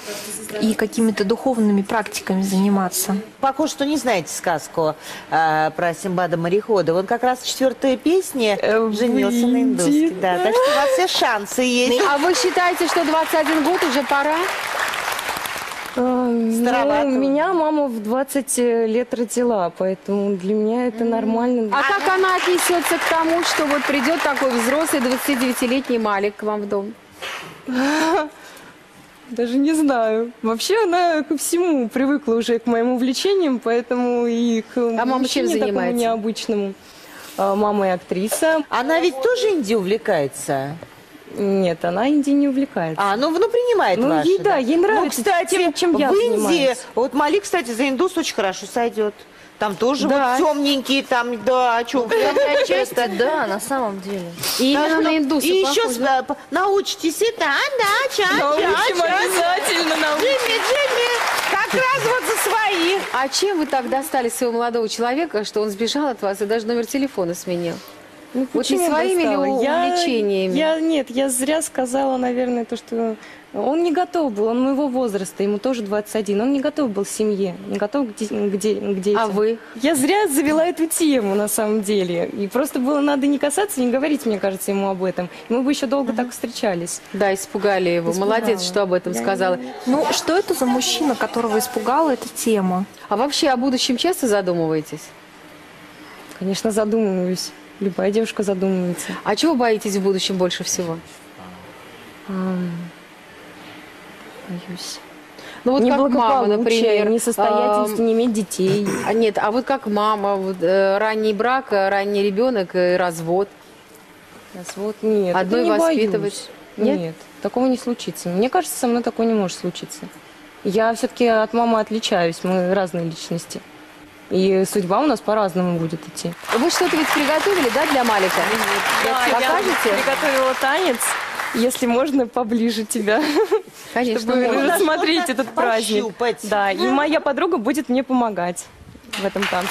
[SPEAKER 8] и какими-то духовными практиками заниматься.
[SPEAKER 6] Похоже, что не знаете сказку э, про Симбада морехода. Он как раз в четвертой песне женился на индуске. Да, так что у вас все шансы есть.
[SPEAKER 1] А вы считаете, что 21 год уже пора?
[SPEAKER 6] Старовато.
[SPEAKER 12] Ну, меня мама в 20 лет родила, поэтому для меня это нормально.
[SPEAKER 1] А как она отнесется к тому, что вот придет такой взрослый 29-летний Малик к вам в дом?
[SPEAKER 12] Даже не знаю. Вообще она ко всему привыкла уже к моим увлечениям, поэтому и к
[SPEAKER 1] А мама чем
[SPEAKER 12] такому
[SPEAKER 1] занимается?
[SPEAKER 12] необычному. А, Мама и актриса.
[SPEAKER 6] Она ведь тоже Индией увлекается?
[SPEAKER 12] Нет, она Индией не увлекается.
[SPEAKER 6] А, ну, ну принимает
[SPEAKER 12] Ну,
[SPEAKER 6] ваши,
[SPEAKER 12] ей, да, ей нравится
[SPEAKER 6] Ну, кстати,
[SPEAKER 12] тем, чем я
[SPEAKER 6] в Индии,
[SPEAKER 12] занимаюсь.
[SPEAKER 6] вот Мали, кстати, за индус очень хорошо сойдет. Там тоже
[SPEAKER 12] Да.
[SPEAKER 6] вот темненькие, там, да, о чем
[SPEAKER 4] Отчасти, да, на самом деле.
[SPEAKER 1] И именно на индуса
[SPEAKER 6] И еще научитесь и да, да, ча,
[SPEAKER 12] Научим, обязательно научим.
[SPEAKER 6] Джимми, Джимми, как раз вот за свои.
[SPEAKER 1] А чем вы так достали своего молодого человека, что он сбежал от вас и даже номер телефона сменил?
[SPEAKER 12] Ну,
[SPEAKER 1] Вот не своими ли
[SPEAKER 12] достала? Я-
[SPEAKER 1] увлечениями?
[SPEAKER 12] Я, нет, я зря сказала, наверное, то, что он не готов был, он моего возраста, ему тоже 21, он не готов был к семье, не готов к, де- к де- к детям.
[SPEAKER 1] А вы?
[SPEAKER 12] Я зря завела эту тему, на самом деле. И просто было надо не касаться, не говорить, мне кажется, ему об этом. И мы бы еще долго так встречались.
[SPEAKER 1] Да, испугали его.
[SPEAKER 12] Испугала.
[SPEAKER 1] Молодец, что об этом
[SPEAKER 12] Я
[SPEAKER 1] сказала.
[SPEAKER 8] Ну, что это за мужчина, которого испугала эта тема?
[SPEAKER 1] А вообще о будущем часто задумываетесь?
[SPEAKER 12] Конечно, задумываюсь. Любая девушка задумывается.
[SPEAKER 1] А чего боитесь в будущем больше всего?
[SPEAKER 12] Боюсь.
[SPEAKER 1] Ну вот как мама, например.
[SPEAKER 12] несостоятельность,
[SPEAKER 1] ам,
[SPEAKER 12] не иметь детей.
[SPEAKER 1] А нет, а вот как мама, вот, э, ранний брак, э, ранний ребенок, и развод.
[SPEAKER 12] Развод нет.
[SPEAKER 1] Одной
[SPEAKER 12] это не
[SPEAKER 1] воспитывать?
[SPEAKER 12] боюсь.
[SPEAKER 1] Нет?
[SPEAKER 12] Нет? такого не случится. Мне кажется, со мной такое не может случиться. Я все-таки от мамы отличаюсь, мы разные личности. И судьба у нас по-разному будет идти.
[SPEAKER 1] Вы что-то ведь приготовили, да, для Малика?
[SPEAKER 12] Да, я
[SPEAKER 1] Покажете?
[SPEAKER 12] приготовила танец, если можно, поближе тебя.
[SPEAKER 1] Конечно.
[SPEAKER 12] Чтобы
[SPEAKER 1] можно.
[SPEAKER 12] рассмотреть этот праздник.
[SPEAKER 6] Пощупать.
[SPEAKER 12] Да, и моя подруга будет мне помогать в этом танце.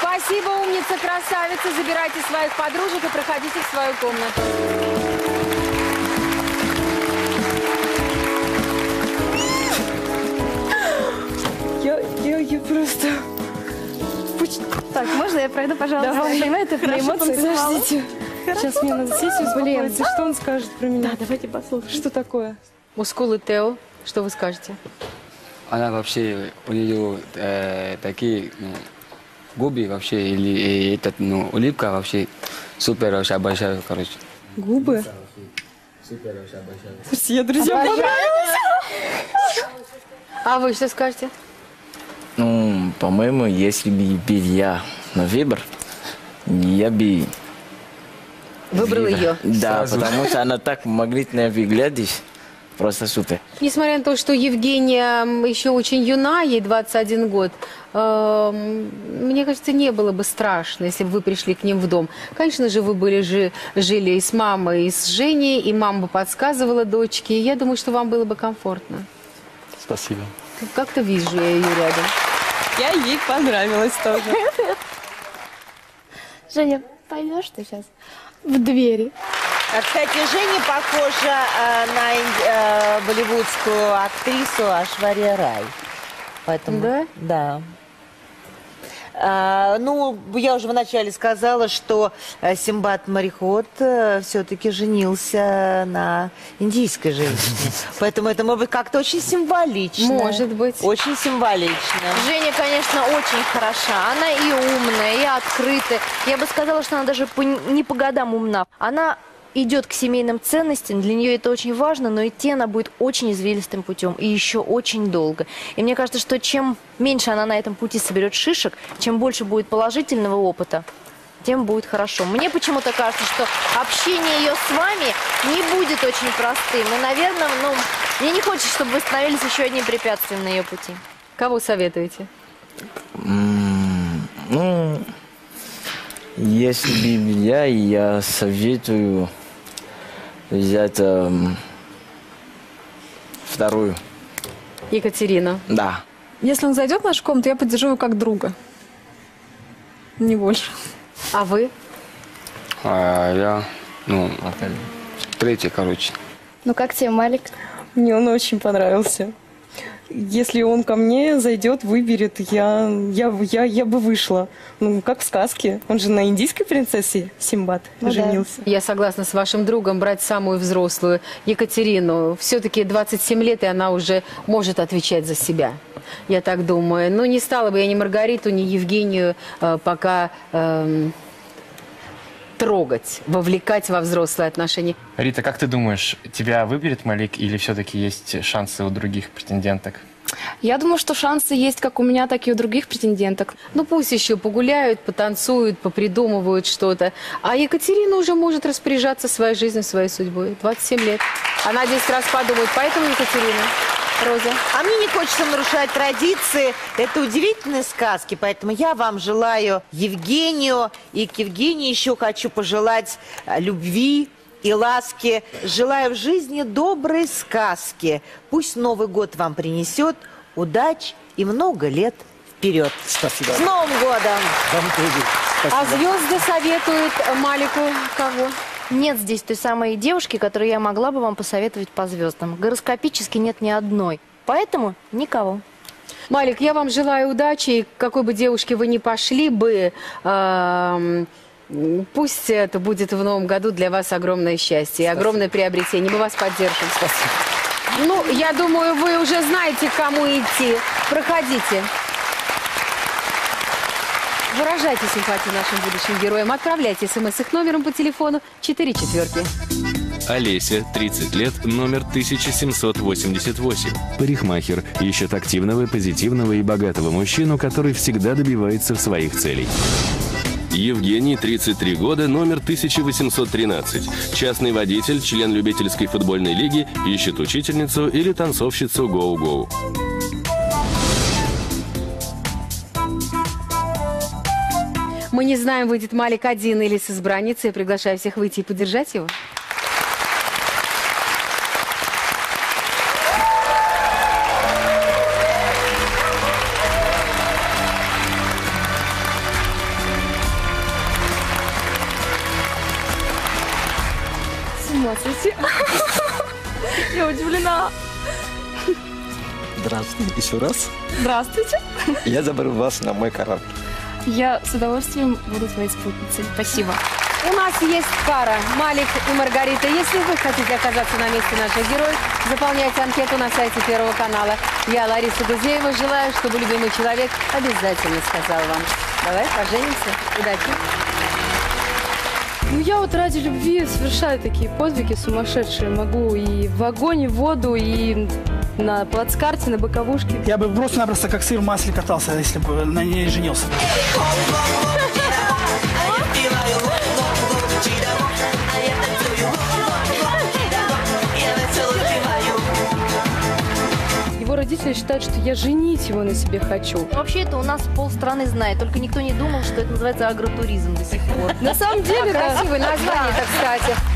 [SPEAKER 1] Спасибо, умница, красавица. Забирайте своих подружек и проходите в свою комнату.
[SPEAKER 12] Просто.
[SPEAKER 8] Так, можно я пройду, пожалуйста?
[SPEAKER 12] Давай.
[SPEAKER 8] Понимаете, это на эмоции
[SPEAKER 12] подождите. Сейчас мне надо сесть и успокоиться. Что он скажет про меня?
[SPEAKER 8] Да, давайте послушаем.
[SPEAKER 12] Что такое?
[SPEAKER 1] Мускулы Тео, что вы скажете?
[SPEAKER 15] Она вообще, у нее э, такие ну, губы вообще, или э, этот, ну, улыбка вообще супер вообще большая, короче.
[SPEAKER 12] Губы?
[SPEAKER 15] Супер вообще большая.
[SPEAKER 12] Слушайте, я друзьям
[SPEAKER 1] Обожаю.
[SPEAKER 12] понравилась.
[SPEAKER 1] А вы что скажете?
[SPEAKER 9] Ну, по-моему, если бы был я на выбор, я бы...
[SPEAKER 1] Выбрал
[SPEAKER 9] выбрал.
[SPEAKER 1] ее.
[SPEAKER 9] Да,
[SPEAKER 1] Сразу.
[SPEAKER 9] потому что она так магнитная выглядит. Просто супер.
[SPEAKER 1] Несмотря на то, что Евгения еще очень юна, ей 21 год, эм, мне кажется, не было бы страшно, если бы вы пришли к ним в дом. Конечно же, вы были же, жили и с мамой, и с Женей, и мама бы подсказывала дочке. И я думаю, что вам было бы комфортно.
[SPEAKER 5] Спасибо.
[SPEAKER 1] Как-то вижу я ее рядом.
[SPEAKER 12] Я ей понравилась тоже.
[SPEAKER 8] Женя, пойдешь ты сейчас в двери?
[SPEAKER 6] Кстати, Женя похожа э, на э, болливудскую актрису Ашвария Рай. Поэтому,
[SPEAKER 1] Да?
[SPEAKER 6] Да. А, ну, я уже вначале сказала, что э, Симбат мореход все-таки женился на индийской женщине. Поэтому это может быть как-то очень символично.
[SPEAKER 1] Может быть.
[SPEAKER 6] Очень символично.
[SPEAKER 4] Женя, конечно, очень хороша. Она и умная, и открытая. Я бы сказала, что она даже по- не по годам умна. Она идет к семейным ценностям, для нее это очень важно, но идти она будет очень извилистым путем и еще очень долго. И мне кажется, что чем меньше она на этом пути соберет шишек, чем больше будет положительного опыта, тем будет хорошо. Мне почему-то кажется, что общение ее с вами не будет очень простым. И, наверное, ну, мне не хочется, чтобы вы становились еще одним препятствием на ее пути.
[SPEAKER 1] Кого советуете?
[SPEAKER 9] Ну, если бы я, я советую взять эм, вторую.
[SPEAKER 1] Екатерина.
[SPEAKER 9] Да.
[SPEAKER 11] Если он зайдет в нашу комнату, я поддержу его как друга. Не больше.
[SPEAKER 1] А вы?
[SPEAKER 15] А я, ну, третий, короче.
[SPEAKER 12] Ну как тебе, Малик? Мне он очень понравился. Если он ко мне зайдет, выберет, я, я, я, я бы вышла. Ну, как в сказке. Он же на индийской принцессе Симбат женился.
[SPEAKER 1] Я согласна с вашим другом брать самую взрослую Екатерину. Все-таки 27 лет, и она уже может отвечать за себя. Я так думаю. Ну, не стала бы я ни Маргариту, ни Евгению э, пока эм, трогать, вовлекать во взрослые отношения.
[SPEAKER 5] Рита, как ты думаешь, тебя выберет Малик или все-таки есть шансы у других претенденток?
[SPEAKER 7] Я думаю, что шансы есть как у меня, так и у других претенденток.
[SPEAKER 1] Ну, пусть еще погуляют, потанцуют, попридумывают что-то. А Екатерина уже может распоряжаться своей жизнью, своей судьбой. 27 лет. Она 10 раз подумает. Поэтому Екатерина. Роза.
[SPEAKER 6] А мне не хочется нарушать традиции. Это удивительные сказки, поэтому я вам желаю Евгению. И к Евгении еще хочу пожелать а, любви и ласки. Желаю в жизни доброй сказки. Пусть Новый год вам принесет удач и много лет вперед.
[SPEAKER 9] Спасибо.
[SPEAKER 6] С Новым годом!
[SPEAKER 9] Вам тоже.
[SPEAKER 1] А звезды советуют Малику кого?
[SPEAKER 4] Нет здесь той самой девушки, которую я могла бы вам посоветовать по звездам. Гороскопически нет ни одной. Поэтому никого.
[SPEAKER 1] Малик, я вам желаю удачи. И какой бы девушке вы ни пошли бы, пусть это будет в новом году для вас огромное счастье и огромное приобретение. Мы вас поддержим. Спасибо. Ну, я думаю, вы уже знаете, к кому идти. Проходите. Выражайте симпатию нашим будущим героям. Отправляйте смс их номером по телефону 4 четверки.
[SPEAKER 3] Олеся, 30 лет, номер 1788. Парикмахер ищет активного, позитивного и богатого мужчину, который всегда добивается своих целей.
[SPEAKER 14] Евгений, 33 года, номер 1813. Частный водитель, член любительской футбольной лиги, ищет учительницу или танцовщицу гоу-гоу.
[SPEAKER 1] Мы не знаем, выйдет Малик один или с избранницей. Я приглашаю всех выйти и поддержать его.
[SPEAKER 8] Сойти. Я удивлена.
[SPEAKER 2] Здравствуйте еще раз.
[SPEAKER 16] Здравствуйте.
[SPEAKER 2] Я заберу вас на мой корабль.
[SPEAKER 16] Я с удовольствием буду твоей спутницей. Спасибо.
[SPEAKER 1] У нас есть пара Малик и Маргарита. Если вы хотите оказаться на месте наших героев, заполняйте анкету на сайте Первого канала. Я, Лариса Гузеева, желаю, чтобы любимый человек обязательно сказал вам. Давай поженимся. Удачи.
[SPEAKER 7] Ну, я вот ради любви совершаю такие подвиги сумасшедшие. Могу и в огонь, и в воду, и на плацкарте, на боковушке.
[SPEAKER 17] Я бы просто-напросто как сыр в масле катался, если бы на ней женился.
[SPEAKER 7] Его родители считают, что я женить его на себе хочу.
[SPEAKER 4] Вообще это у нас полстраны знает, только никто не думал, что это называется агротуризм до сих пор.
[SPEAKER 7] На самом деле, да.
[SPEAKER 1] Красивое название, так кстати.